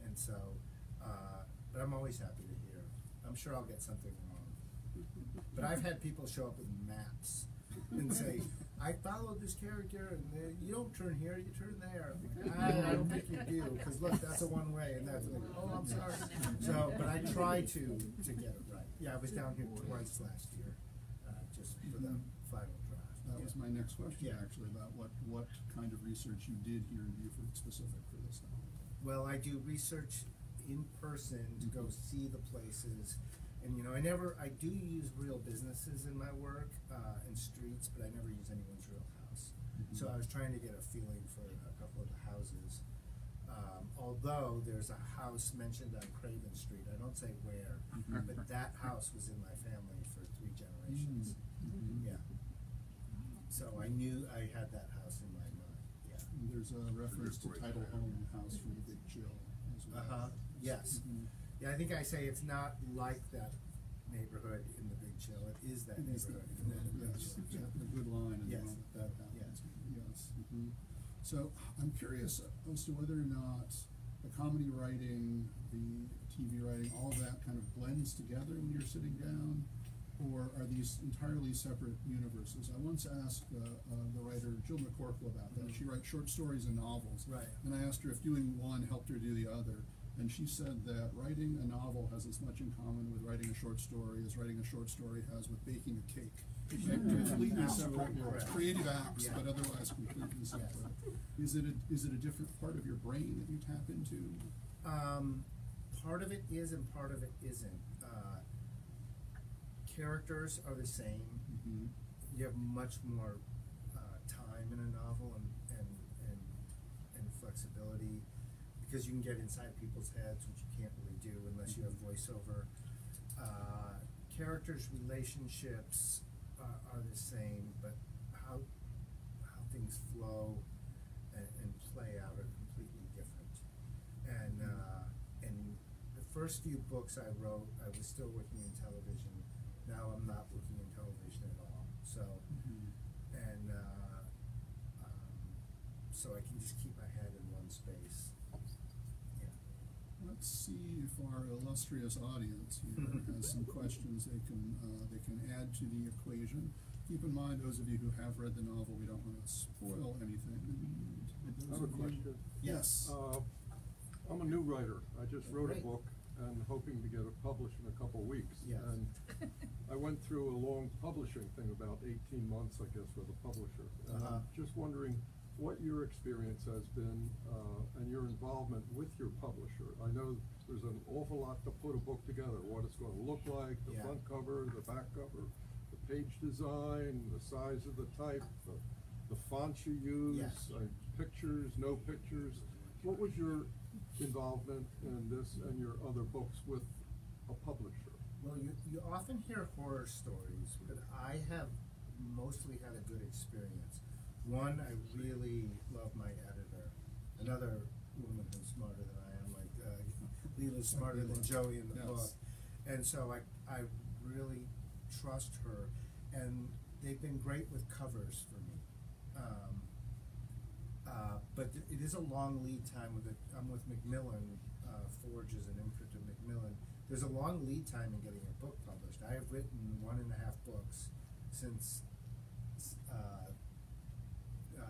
[SPEAKER 3] and so uh, but I'm always happy to hear. I'm sure I'll get something wrong. But I've had people show up with maps and say, I followed this character and uh, you don't turn here, you turn there. Like, I, I don't think you do, because look, that's a one way and that's like, oh, I'm sorry. So, but I try to, to get it right. Yeah, I was down here twice last year, uh, just for the final draft.
[SPEAKER 2] That was my next question,
[SPEAKER 3] Yeah.
[SPEAKER 2] actually, about what, what kind of research you did here in Beaufort specific for this novel.
[SPEAKER 3] Well, I do research in person to go see the places. And, you know, I never, I do use real businesses in my work, uh, and streets, but I never use anyone's real house. So I was trying to get a feeling for a couple of the houses. Um, although there's a house mentioned on Craven Street, I don't say where,
[SPEAKER 2] Mhm.
[SPEAKER 3] but that house was in my family for three generations.
[SPEAKER 2] Mhm.
[SPEAKER 3] Yeah. So I knew I had that house in my mind, yeah.
[SPEAKER 2] And There's a reference to Tidalholm house from the Big Chill as well.
[SPEAKER 3] Uh-huh, yes.
[SPEAKER 2] Mhm.
[SPEAKER 3] Yeah, I think I say it's not like that neighborhood in the Big Chill, it is that
[SPEAKER 2] It is
[SPEAKER 3] neighborhood in the Big
[SPEAKER 2] yes,
[SPEAKER 3] Chill.
[SPEAKER 2] yeah, a good line in
[SPEAKER 3] Yes.
[SPEAKER 2] that happens,
[SPEAKER 3] Yes.
[SPEAKER 2] mhm. So, I'm curious as to whether or not the comedy writing, the TV writing, all of that kind of blends together when you're sitting down? Or are these entirely separate universes? I once asked, uh, uh, the writer Jill McCorkle about that, she writes short stories and novels.
[SPEAKER 3] Right.
[SPEAKER 2] And I asked her if doing one helped her do the other, and she said that writing a novel has as much in common with writing a short story as writing a short story has with baking a cake. They're completely separate worlds, creative acts,
[SPEAKER 3] Yeah.
[SPEAKER 2] but otherwise completely separate. Is it a, is it a different part of your brain that you tap into?
[SPEAKER 3] Um, part of it is and part of it isn't. Uh, characters are the same.
[SPEAKER 2] Mhm.
[SPEAKER 3] You have much more uh, time in a novel and, and, and, and flexibility because you can get inside people's heads, which you can't really do unless you have voiceover. Uh, characters' relationships are, are the same, but how, how things flow and, and play out are completely different. And, uh, and the first few books I wrote, I was still working in television. Now I'm not working in television at all. So, and, uh, um, so I can just keep my head in one space. Yeah.
[SPEAKER 2] Let's see if our illustrious audience here has some questions they can, uh, they can add to the equation. Keep in mind, those of you who have read the novel, we don't wanna spoil anything. and
[SPEAKER 7] I have a
[SPEAKER 2] of you-
[SPEAKER 7] question.
[SPEAKER 2] Yes.
[SPEAKER 7] Uh, I'm a new writer. I just wrote a book and hoping to get it published in a couple of weeks.
[SPEAKER 3] Yes.
[SPEAKER 7] And I went through a long publishing thing, about eighteen months, I guess, with a publisher. And
[SPEAKER 3] Uh-huh.
[SPEAKER 7] I'm just wondering what your experience has been, uh, and your involvement with your publisher. I know there's an awful lot to put a book together, what it's gonna look like, the
[SPEAKER 3] Yeah.
[SPEAKER 7] front cover, the back cover, the page design, the size of the type, the, the fonts you use,
[SPEAKER 3] Yes.
[SPEAKER 7] uh, pictures, no pictures. What was your involvement in this and your other books with a publisher?
[SPEAKER 3] Well, you, you often hear horror stories, but I have mostly had a good experience. One, I really love my editor. Another woman who's smarter than I am, like, uh, Leela's smarter than Joey in the
[SPEAKER 2] Yes.
[SPEAKER 3] book. And so I, I really trust her, and they've been great with covers for me. Um, uh, but it is a long lead time with it. I'm with Macmillan, uh, Forge is an imprint of Macmillan. There's a long lead time in getting a book published. I have written one and a half books since, uh,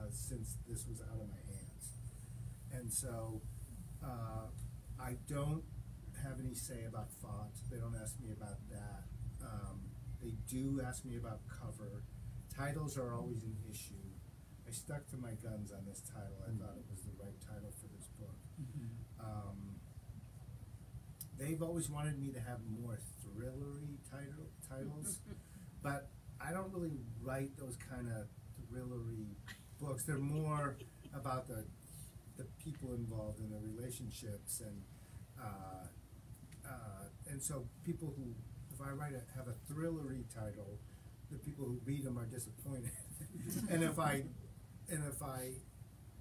[SPEAKER 3] uh, since this was out of my hands. And so, uh, I don't have any say about font. They don't ask me about that. Um, they do ask me about cover. Titles are always an issue. I stuck to my guns on this title. I thought it was the right title for this book. Um, they've always wanted me to have more thrillery title titles, but I don't really write those kind of thrillery books. They're more about the the people involved in the relationships and uh, uh, and so people who if I write a have a thrillery title, the people who read them are disappointed, and if I and if I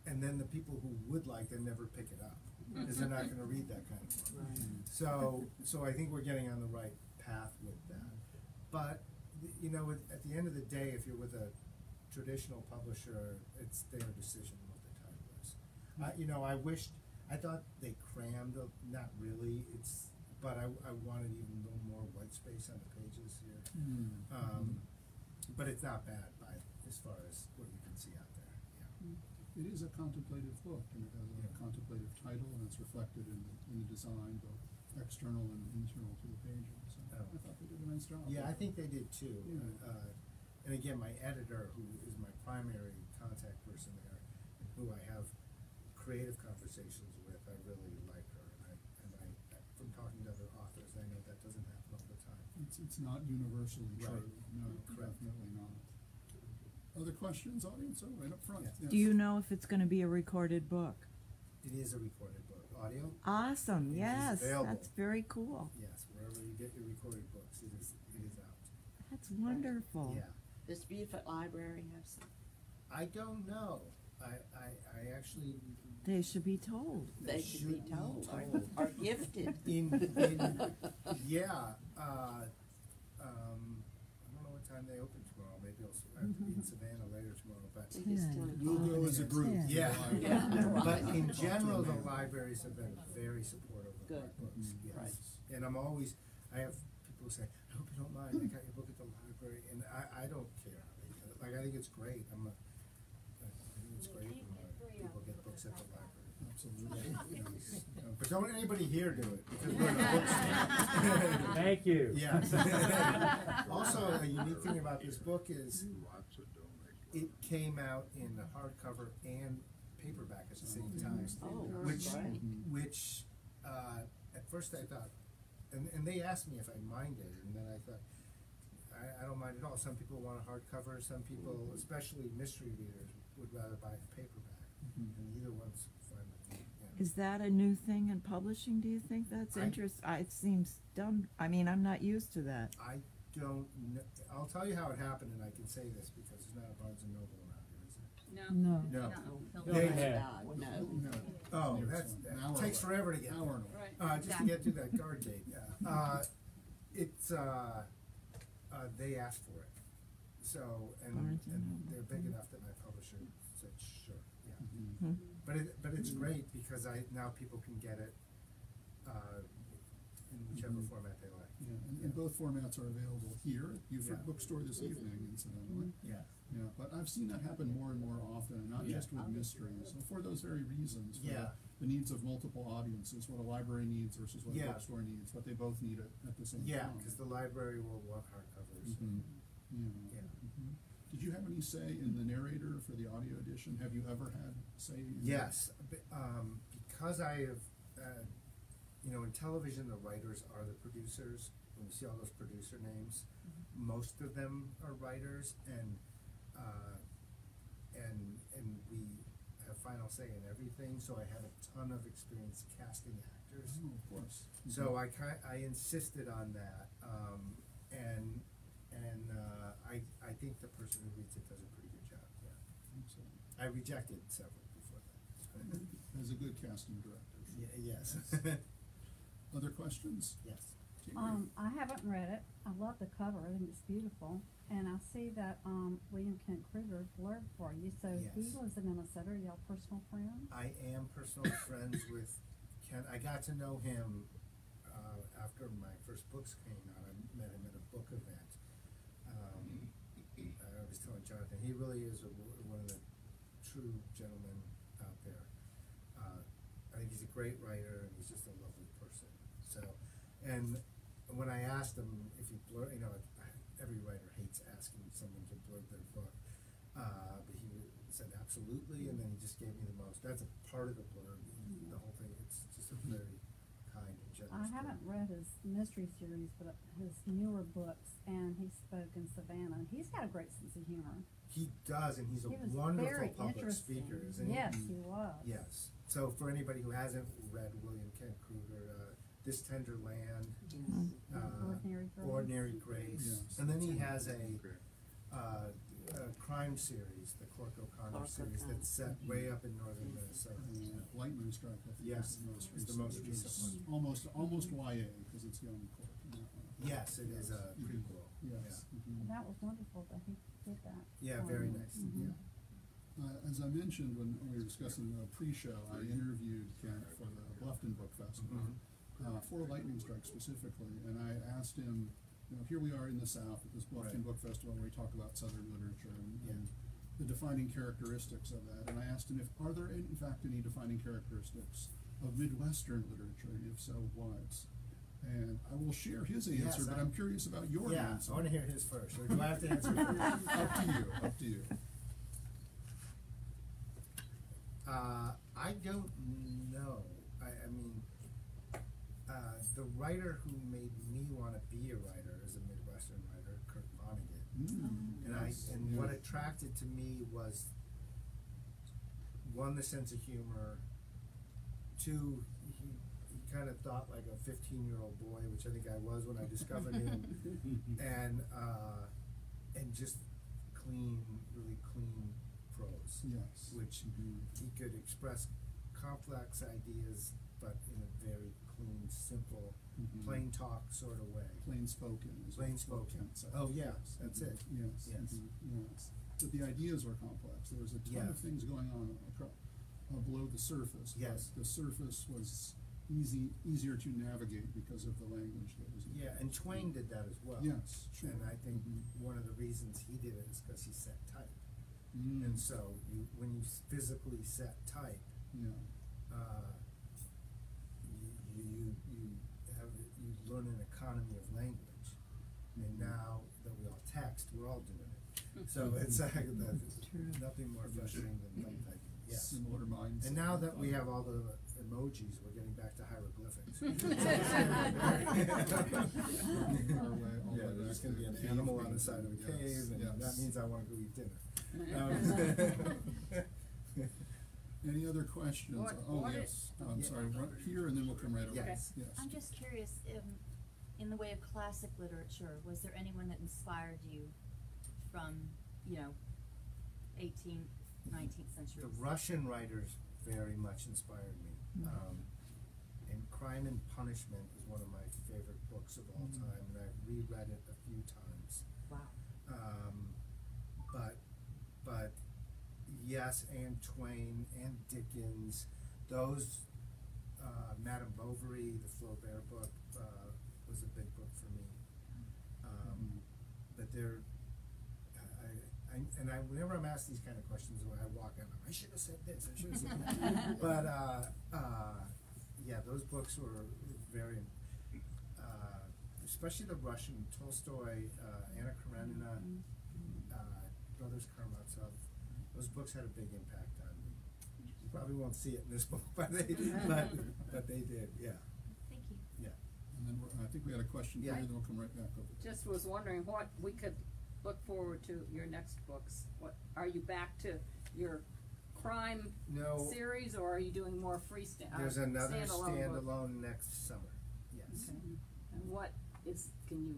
[SPEAKER 3] and then the people who would like them never pick it up because they're not going to read that kind of book. So, so I think we're getting on the right path with that. But you know, at the end of the day, if you're with a traditional publisher, it's their decision what the title is. I, you know, I wished, I thought they crammed, not really, it's, but I, I wanted even a little more white space on the pages here.
[SPEAKER 2] Hmm.
[SPEAKER 3] Um, but it's not bad by, as far as what you can see out there, yeah.
[SPEAKER 2] It is a contemplative book, and it has a
[SPEAKER 3] Yeah.
[SPEAKER 2] contemplative title, and it's reflected in, the- in the design, both external and internal to the pages. So
[SPEAKER 3] Oh.
[SPEAKER 2] I thought they did a nice job.
[SPEAKER 3] Yeah, I think they did too.
[SPEAKER 2] Yeah.
[SPEAKER 3] Uh, and again, my editor, who is my primary contact person there, who I have creative conversations with, I really like her. And I, and I, from talking to other authors, I know that doesn't happen all the time.
[SPEAKER 2] It's, it's not universally
[SPEAKER 3] Right.
[SPEAKER 2] true, no,
[SPEAKER 3] Correct.
[SPEAKER 2] definitely not. Other questions, audience? Oh, right up front.
[SPEAKER 3] Yeah.
[SPEAKER 2] Yes.
[SPEAKER 8] Do you know if it's gonna be a recorded book?
[SPEAKER 3] It is a recorded book. Audio?
[SPEAKER 8] Awesome,
[SPEAKER 3] It is
[SPEAKER 8] yes, that's very cool.
[SPEAKER 3] Yes, wherever you get your recorded books, it is, it is out.
[SPEAKER 8] That's wonderful.
[SPEAKER 3] Yeah.
[SPEAKER 5] Does Beaufort Library have some?
[SPEAKER 3] I don't know. I, I, I actually.
[SPEAKER 8] They should be told.
[SPEAKER 5] They should be told, or- or gifted.
[SPEAKER 3] In, in, yeah, uh, um, I don't know what time they open tomorrow, maybe I'll, have to be in Savannah later tomorrow, but.
[SPEAKER 5] We just
[SPEAKER 8] Yeah.
[SPEAKER 5] tell them
[SPEAKER 2] We'll go as a group. to
[SPEAKER 3] Yeah.
[SPEAKER 5] Yeah.
[SPEAKER 3] But in general, the libraries have been very supportive of my
[SPEAKER 5] Good.
[SPEAKER 3] books,
[SPEAKER 2] Mhm.
[SPEAKER 3] yes.
[SPEAKER 5] Right.
[SPEAKER 3] And I'm always, I have people say, I hope you don't mind, I got your book at the library, and I, I don't care. Like, I think it's great, I'm a, I think it's great when uh, people get books at the library.
[SPEAKER 2] Absolutely. Yes.
[SPEAKER 3] But don't anybody here do it, because we're in a bookstore.
[SPEAKER 9] Thank you.
[SPEAKER 3] Yes. Also, a unique thing about this book is it came out in the hardcover and paperback at the same time.
[SPEAKER 5] Oh,
[SPEAKER 3] Which,
[SPEAKER 5] right.
[SPEAKER 3] which, uh, at first I thought, and, and they asked me if I minded, and then I thought, I, I don't mind at all. Some people want a hardcover, some people, especially mystery readers, would rather buy a paperback.
[SPEAKER 2] Mhm.
[SPEAKER 3] And either one's fine with me, yeah.
[SPEAKER 8] Is that a new thing in publishing, do you think that's
[SPEAKER 3] I-
[SPEAKER 8] interest, I, it seems dumb, I mean, I'm not used to that.
[SPEAKER 3] I don't know, I'll tell you how it happened, and I can say this because there's not a Barnes and Noble around here, is there?
[SPEAKER 8] No.
[SPEAKER 3] No.
[SPEAKER 5] No,
[SPEAKER 3] They-
[SPEAKER 5] thank God, no.
[SPEAKER 2] No.
[SPEAKER 3] Oh, that's, that
[SPEAKER 2] hour
[SPEAKER 3] takes
[SPEAKER 2] away.
[SPEAKER 3] forever to get
[SPEAKER 2] Hour
[SPEAKER 3] there.
[SPEAKER 2] and a-
[SPEAKER 3] Uh, just to get through that guard gate, yeah. Uh, it's, uh, uh, they asked for it. So, and,
[SPEAKER 8] Barnes and
[SPEAKER 3] and
[SPEAKER 8] Noble.
[SPEAKER 3] they're big enough that my publisher said, sure, yeah.
[SPEAKER 2] Mhm.
[SPEAKER 3] But it, but it's great because I, now people can get it, uh, in whichever
[SPEAKER 2] Mhm.
[SPEAKER 3] format they like.
[SPEAKER 2] Yeah, and, and both formats are available here at Beaufort
[SPEAKER 3] Yeah.
[SPEAKER 2] Bookstore this evening, incidentally.
[SPEAKER 3] Yeah.
[SPEAKER 2] Yeah, but I've seen that happen more and more often, and not
[SPEAKER 3] Yeah.
[SPEAKER 2] just with mysteries, and for those very reasons. for
[SPEAKER 3] Yeah.
[SPEAKER 2] The needs of multiple audiences, what a library needs versus what a
[SPEAKER 3] Yeah.
[SPEAKER 2] bookstore needs, but they both need it at the same time.
[SPEAKER 3] Yeah, cause the library will want hardcovers.
[SPEAKER 2] Mhm. Yeah.
[SPEAKER 3] Yeah.
[SPEAKER 2] Mhm. Did you have any say in the narrator for the audio edition? Have you ever had say? in?
[SPEAKER 3] Yes, um, because I have, uh, you know, in television, the writers are the producers. When you see all those producer names, most of them are writers, and uh, and and we have final say in everything. So I have a ton of experience casting actors.
[SPEAKER 2] Oh, of course.
[SPEAKER 3] So I ki- I insisted on that, um, and and uh, I I think the person who reads it does a pretty good job. Yeah,
[SPEAKER 2] Excellent.
[SPEAKER 3] I rejected several before that.
[SPEAKER 2] As a good casting director.
[SPEAKER 3] Ye- yes.
[SPEAKER 2] Other questions?
[SPEAKER 3] yes.
[SPEAKER 10] Um, I haven't read it. I love the cover. I think it's beautiful. And I see that, um, William Kent Krueger blurred for you. So he
[SPEAKER 3] Yes.
[SPEAKER 10] lives in Minnesota. Are y'all personal friends?
[SPEAKER 3] I am personal friends with Ken. I got to know him uh, after my first books came out. I met him at a book event. Um, I was telling Jonathan, he really is a, one of the true gentlemen out there. Uh, I think he's a great writer and he's just a lovely person. So, and when I asked him if he blurred, you know, every writer hates asking someone to blurb their book. Uh, but he said absolutely, and then he just gave me the most. That's a part of the blurb. The whole thing. It's just a very kind and generous.
[SPEAKER 10] I haven't read his mystery series, but his newer books, and he spoke in Savannah. And he's got a great sense of humor.
[SPEAKER 3] He does, and he's a
[SPEAKER 10] he was
[SPEAKER 3] wonderful public speaker, isn't he?
[SPEAKER 10] Yes, he was.
[SPEAKER 3] Yes. So for anybody who hasn't read William Kent Krueger, uh, This Tender Land, uh,
[SPEAKER 10] Ordinary Grace.
[SPEAKER 3] Ordinary Grace,
[SPEAKER 2] Yes.
[SPEAKER 3] and then he has a, uh, a crime series, the Cork O'Connor
[SPEAKER 5] Cork
[SPEAKER 3] series
[SPEAKER 5] O'Connor.
[SPEAKER 3] that's set way up in northern Minnesota.
[SPEAKER 2] Uh, Lightning Strike, I think
[SPEAKER 3] Yes,
[SPEAKER 2] is the most
[SPEAKER 3] it's the
[SPEAKER 2] recent,
[SPEAKER 3] most
[SPEAKER 2] which
[SPEAKER 3] recent
[SPEAKER 2] is
[SPEAKER 3] one.
[SPEAKER 2] almost, almost YA, because it's young Cork in that one.
[SPEAKER 3] Yes, it is a
[SPEAKER 2] Mhm.
[SPEAKER 3] prequel, yeah.
[SPEAKER 2] Yes. mhm.
[SPEAKER 10] And that was wonderful that he did that.
[SPEAKER 3] Yeah,
[SPEAKER 10] for
[SPEAKER 3] very
[SPEAKER 10] you.
[SPEAKER 3] nice,
[SPEAKER 10] Mhm.
[SPEAKER 3] yeah.
[SPEAKER 2] Uh, as I mentioned when we were discussing the pre-show, I interviewed Kent for the Bluffton Book Festival,
[SPEAKER 3] Mhm.
[SPEAKER 2] Uh, for Lightning Strike specifically, and I asked him, you know, here we are in the South at this Bluffton
[SPEAKER 3] Right.
[SPEAKER 2] Book Festival where we talk about Southern literature and,
[SPEAKER 3] Yeah.
[SPEAKER 2] and the defining characteristics of that, and I asked him if, are there in in fact any defining characteristics of Midwestern literature, and if so, what? And I will share his
[SPEAKER 3] Yes,
[SPEAKER 2] answer, but
[SPEAKER 3] I-
[SPEAKER 2] I'm curious about your
[SPEAKER 3] Yeah,
[SPEAKER 2] answer.
[SPEAKER 3] I wanna hear his first, or do I have to answer first?
[SPEAKER 2] Up to you, up to you.
[SPEAKER 3] Uh, I don't know. I, I mean, uh, the writer who made me want to be a writer is a Midwestern writer, Kurt Vonnegut.
[SPEAKER 2] Mm,
[SPEAKER 3] And I and what attracted to me was one the sense of humor. Two, he he kind of thought like a fifteen year old boy, which I think I was when I discovered him, and uh, and just clean, really clean prose
[SPEAKER 2] Yes.
[SPEAKER 3] which
[SPEAKER 2] Mhm.
[SPEAKER 3] he could express complex ideas, but in a very clean, simple,
[SPEAKER 2] Mhm.
[SPEAKER 3] plain talk sort of way.
[SPEAKER 2] Plain spoken is
[SPEAKER 3] Plain spoken.
[SPEAKER 2] Kent said.
[SPEAKER 3] Oh, yeah,
[SPEAKER 2] Yes,
[SPEAKER 3] that's
[SPEAKER 2] mhm,
[SPEAKER 3] it.
[SPEAKER 2] Yes.
[SPEAKER 3] Yes.
[SPEAKER 2] mhm, Yes. But the ideas were complex. There was a ton
[SPEAKER 3] Yeah.
[SPEAKER 2] of things going on acro- uh, below the surface. but
[SPEAKER 3] Yes.
[SPEAKER 2] The surface was easy, easier to navigate because of the language that was. used.
[SPEAKER 3] Yeah, and Twain did that as well.
[SPEAKER 2] Yes, sure.
[SPEAKER 3] And I think
[SPEAKER 2] Mhm.
[SPEAKER 3] one of the reasons he did it is because he set type.
[SPEAKER 2] Mm,
[SPEAKER 3] And so you, when you physically set type,
[SPEAKER 2] Yeah.
[SPEAKER 3] uh, you, you, you have, you learn an economy of language. And now that we all text, we're all doing it. Hmm. So it's like, the-
[SPEAKER 8] True.
[SPEAKER 3] nothing more frustrating than thumb typing, yes.
[SPEAKER 2] Similar mindset.
[SPEAKER 3] And now that we have all the emojis, we're getting back to hieroglyphics.
[SPEAKER 2] Our way, all the way
[SPEAKER 3] Yeah, there's gonna be an animal on the side of a cave, and that means I wanna go eat dinner.
[SPEAKER 2] Um, Any other questions?
[SPEAKER 9] What-
[SPEAKER 2] Oh,
[SPEAKER 9] what
[SPEAKER 2] yes,
[SPEAKER 9] it-
[SPEAKER 2] I'm
[SPEAKER 3] Yeah.
[SPEAKER 2] sorry, right here and then we'll come right over.
[SPEAKER 3] Yes.
[SPEAKER 2] Yes.
[SPEAKER 9] I'm just curious, um, in the way of classic literature, was there anyone that inspired you from, you know, eighteenth, nineteenth century?
[SPEAKER 3] The Russian writers very much inspired me. Um, and Crime and Punishment is one of my favorite books of all
[SPEAKER 2] Mm.
[SPEAKER 3] time, and I've reread it a few times.
[SPEAKER 9] Wow.
[SPEAKER 3] Um, but, but yes, and Twain and Dickens, those, uh, Madame Bovary, the Flaubert book, uh, was a big book for me. Um, but they're, I, I, and I, whenever I'm asked these kind of questions, when I walk in, I should have said this, I should have said that. But, uh, uh, yeah, those books were very, uh, especially the Russian, Tolstoy, uh, Anna Karenina, uh, Brothers Karamazov, those books had a big impact on me. You probably won't see it in this book, but they, but, but they did, yeah,
[SPEAKER 9] Thank you.
[SPEAKER 3] yeah.
[SPEAKER 2] And then we're, I think we had a question for you,
[SPEAKER 3] Yeah.
[SPEAKER 2] then we'll come right back over.
[SPEAKER 6] Just was wondering what we could look forward to your next books. What, are you back to your crime
[SPEAKER 3] No,
[SPEAKER 6] series or are you doing more freestand, uh,
[SPEAKER 3] there's another
[SPEAKER 6] standalone book?
[SPEAKER 3] next summer, yes.
[SPEAKER 6] Okay. And what is, can you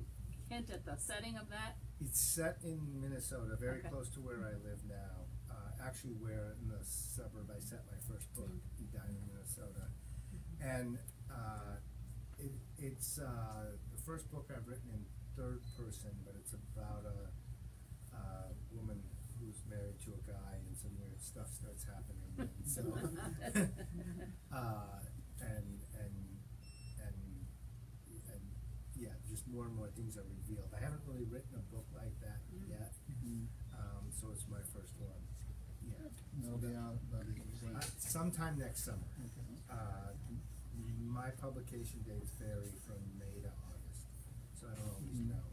[SPEAKER 6] hint at the setting of that?
[SPEAKER 3] It's set in Minnesota, very
[SPEAKER 6] Okay.
[SPEAKER 3] close to where I live now. Actually, where in the suburb I set my first book, Edina, Minnesota. And uh, it, it's uh, the first book I've written in third person, but it's about a, uh woman who's married to a guy, and some weird stuff starts happening. And so, uh, and and and and yeah, just more and more things are revealed. I haven't really written a book like that yet,
[SPEAKER 2] Mhm.
[SPEAKER 3] um, so it's my first one.
[SPEAKER 2] That'll be out, be, when?
[SPEAKER 3] Uh, sometime next summer. Uh, my publication dates vary from May to August, so I don't always
[SPEAKER 2] Mhm.
[SPEAKER 3] know.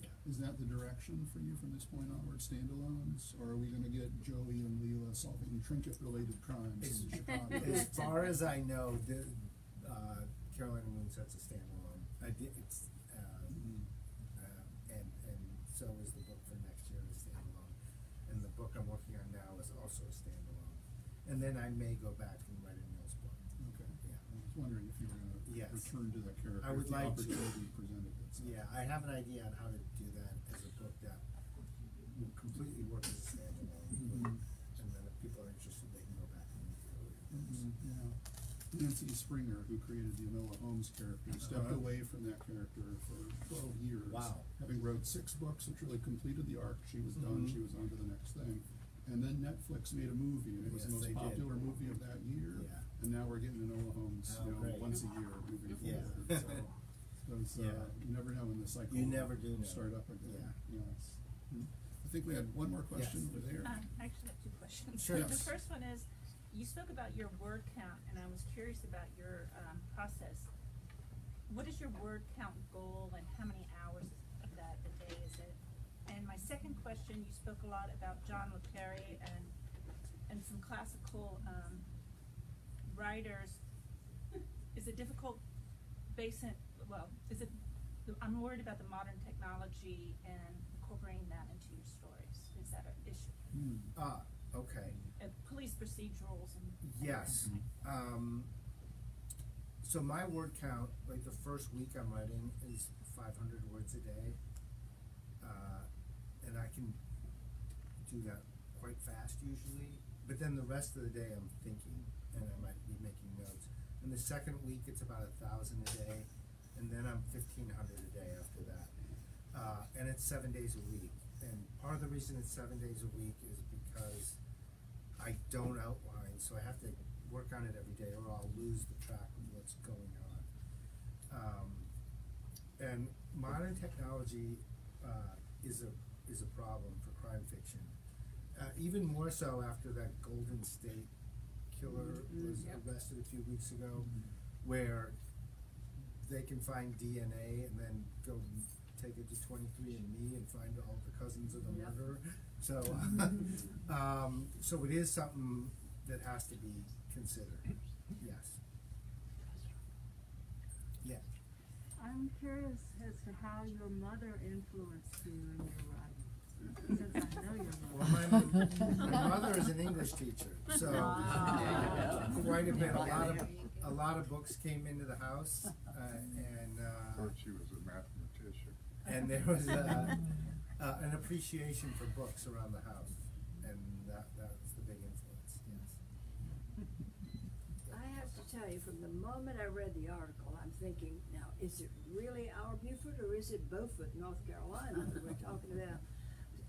[SPEAKER 3] Yeah.
[SPEAKER 2] Is that the direction for you from this point onward, standalones, or are we gonna get Joey and Leela solving trinket-related crimes in Chicago?
[SPEAKER 3] as far as I know, the, uh, Carolina Moonset's a standalone. I did, it's, uh,
[SPEAKER 2] Mhm.
[SPEAKER 3] uh, and, and so is the book for next year is standalone. And the book I'm working on now is also a standalone. And then I may go back and write a Nils book.
[SPEAKER 2] Okay,
[SPEAKER 3] Yeah.
[SPEAKER 2] I was wondering if you were gonna
[SPEAKER 3] Yes.
[SPEAKER 2] return to that character,
[SPEAKER 3] I
[SPEAKER 2] if
[SPEAKER 3] would
[SPEAKER 2] the
[SPEAKER 3] like to.
[SPEAKER 2] opportunity presented itself.
[SPEAKER 3] Yeah, I have an idea on how to do that as a book that will completely work as a standalone.
[SPEAKER 2] Mhm.
[SPEAKER 3] And then if people are interested, they can go back and read it earlier.
[SPEAKER 2] Mhm, yeah. Nancy Springer, who created the Enola Holmes character, stepped
[SPEAKER 3] Uh-huh.
[SPEAKER 2] away from that character for, for
[SPEAKER 3] Wow.
[SPEAKER 2] Having wrote six books, which really completed the arc, she was done,
[SPEAKER 3] Mhm.
[SPEAKER 2] she was on to the next thing. And then Netflix made a movie, and it was
[SPEAKER 3] Yes,
[SPEAKER 2] the
[SPEAKER 3] they
[SPEAKER 2] most
[SPEAKER 3] did.
[SPEAKER 2] popular movie of that year.
[SPEAKER 3] Yeah.
[SPEAKER 2] And now we're getting Enola Holmes,
[SPEAKER 3] Oh,
[SPEAKER 2] you know,
[SPEAKER 3] great.
[SPEAKER 2] once a year moving
[SPEAKER 3] Yeah.
[SPEAKER 2] forward, so. Those, uh,
[SPEAKER 3] Yeah.
[SPEAKER 2] you never know when the cycle
[SPEAKER 3] You
[SPEAKER 2] will
[SPEAKER 3] never do know.
[SPEAKER 2] start up again,
[SPEAKER 3] Yeah.
[SPEAKER 2] yes. Hmm. I think we had one more question
[SPEAKER 3] Yes.
[SPEAKER 2] over there.
[SPEAKER 11] Um, I actually have two questions.
[SPEAKER 3] Sure.
[SPEAKER 11] The
[SPEAKER 2] Yes.
[SPEAKER 11] first one is, you spoke about your word count, and I was curious about your, um, process. What is your word count goal, and how many hours of that a day is it? And my second question, you spoke a lot about John Le Carre and, and some classical, um, writers. Is it difficult basing, well, is it, I'm worried about the modern technology and incorporating that into your stories. Is that an issue?
[SPEAKER 2] Hmm.
[SPEAKER 3] Ah, okay.
[SPEAKER 11] uh, police procedurals and.
[SPEAKER 3] Yes. Um, so my word count, like the first week I'm writing, is 500 words a day. Uh, and I can do that quite fast usually. But then the rest of the day I'm thinking, and I might be making notes. And the second week it's about a thousand a day, and then I'm 1500 a day after that. Uh, and it's seven days a week. And part of the reason it's seven days a week is because I don't outline, so I have to work on it every day, or I'll lose the track of what's going on. Um, and modern technology uh, is a is a problem for crime fiction. Uh, even more so after that Golden State killer was
[SPEAKER 6] Yep.
[SPEAKER 3] arrested a few weeks ago, where they can find DNA and then go take it to 23andMe and find all the cousins of the
[SPEAKER 6] Yep.
[SPEAKER 3] murderer. So, um, so it is something that has to be considered. Yes. Yeah.
[SPEAKER 4] I'm curious as to how your mother influenced you in your writing,
[SPEAKER 3] Well, my, my mother is an English teacher, so
[SPEAKER 6] Ah.
[SPEAKER 3] quite a bit. A lot of a lot of books came into the house, uh, and uh,
[SPEAKER 7] Thought she was a mathematician.
[SPEAKER 3] and there was uh, uh, an appreciation for books around the house, and that that's the big influence. Yes.
[SPEAKER 4] I have to tell you, from the moment I read the article, I'm thinking, now, is it really our Beaufort or is it Beaufort, North Carolina that we're talking about?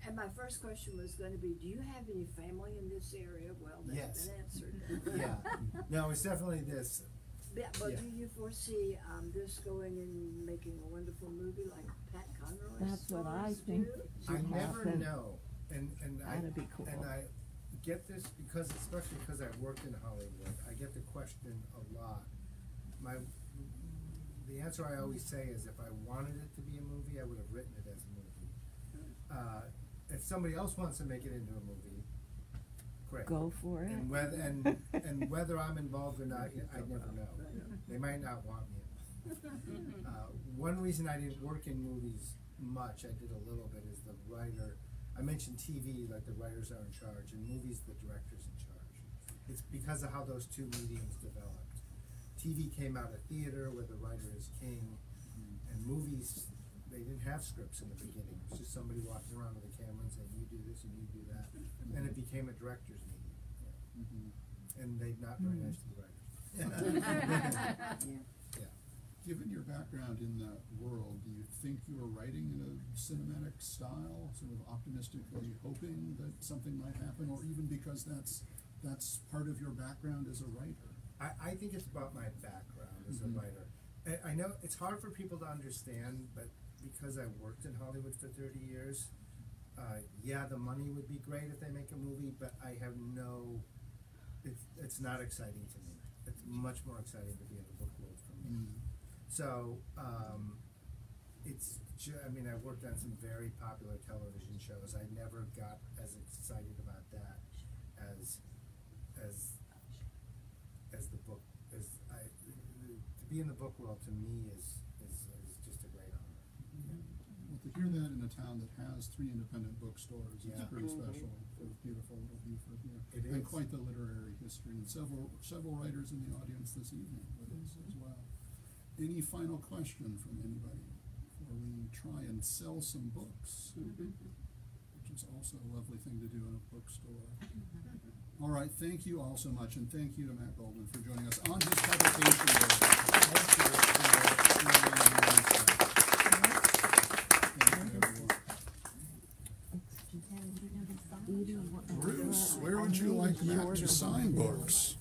[SPEAKER 4] And my first question was gonna be, do you have any family in this area? Well, that's
[SPEAKER 3] Yes.
[SPEAKER 4] been answered.
[SPEAKER 3] Yeah. No, it's definitely this.
[SPEAKER 4] Yeah, but
[SPEAKER 3] Yeah.
[SPEAKER 4] do you foresee, um, this going and making a wonderful movie like Pat Conroy's
[SPEAKER 8] That's what I think.
[SPEAKER 4] do?
[SPEAKER 3] I
[SPEAKER 8] should
[SPEAKER 3] never
[SPEAKER 8] happen.
[SPEAKER 3] know, and and I
[SPEAKER 8] That'd be cool.
[SPEAKER 3] and I get this because especially because I worked in Hollywood, I get the question a lot. My the answer I always say is if I wanted it to be a movie, I would have written it as a movie. Uh, if somebody else wants to make it into a movie, great.
[SPEAKER 8] Go for it.
[SPEAKER 3] And whether and and whether I'm involved or not, I never know. They might not want me. Uh, one reason I didn't work in movies much, I did a little bit, is the writer. I mentioned TV, like the writers are in charge, and movies, the director's in charge. It's because of how those two mediums developed. TV came out of theater where the writer is king, and movies, they didn't have scripts in the beginning. It was just somebody walking around with a camera and saying, you do this and you do that. And it became a director's medium.
[SPEAKER 2] Mhm.
[SPEAKER 3] And they're not very nice to the writers. Yeah. yeah.
[SPEAKER 2] Given your background in that world, do you think you were writing in a cinematic style, sort of optimistically hoping that something might happen, or even because that's that's part of your background as a writer?
[SPEAKER 3] I, I think it's about my background as a
[SPEAKER 2] Mhm.
[SPEAKER 3] writer. I, I know it's hard for people to understand, but because I worked in Hollywood for thirty years, uh, yeah, the money would be great if they make a movie, but I have no, it's, it's not exciting to me. It's much more exciting to be in the book world for me. So, um, it's ju- I mean, I worked on some very popular television shows. I never got as excited about that as, as, as the book, as I, to be in the book world to me is, is just a great honor.
[SPEAKER 2] Well, to hear that in a town that has three independent bookstores is
[SPEAKER 3] Yeah.
[SPEAKER 2] pretty mm-hmm. special for beautiful little Beaufort here.
[SPEAKER 3] It
[SPEAKER 2] And
[SPEAKER 3] is.
[SPEAKER 2] quite the literary history, and several, several writers in the audience this evening with us as mm-hmm. well. Any final question from anybody before we try and sell some books? Mm-hmm. Which is also a lovely thing to do in a bookstore. All right, thank you all so much, and thank you to Matt Goldman for joining us on his publication day. Thank you. Bruce, Where would you like Matt to sign books?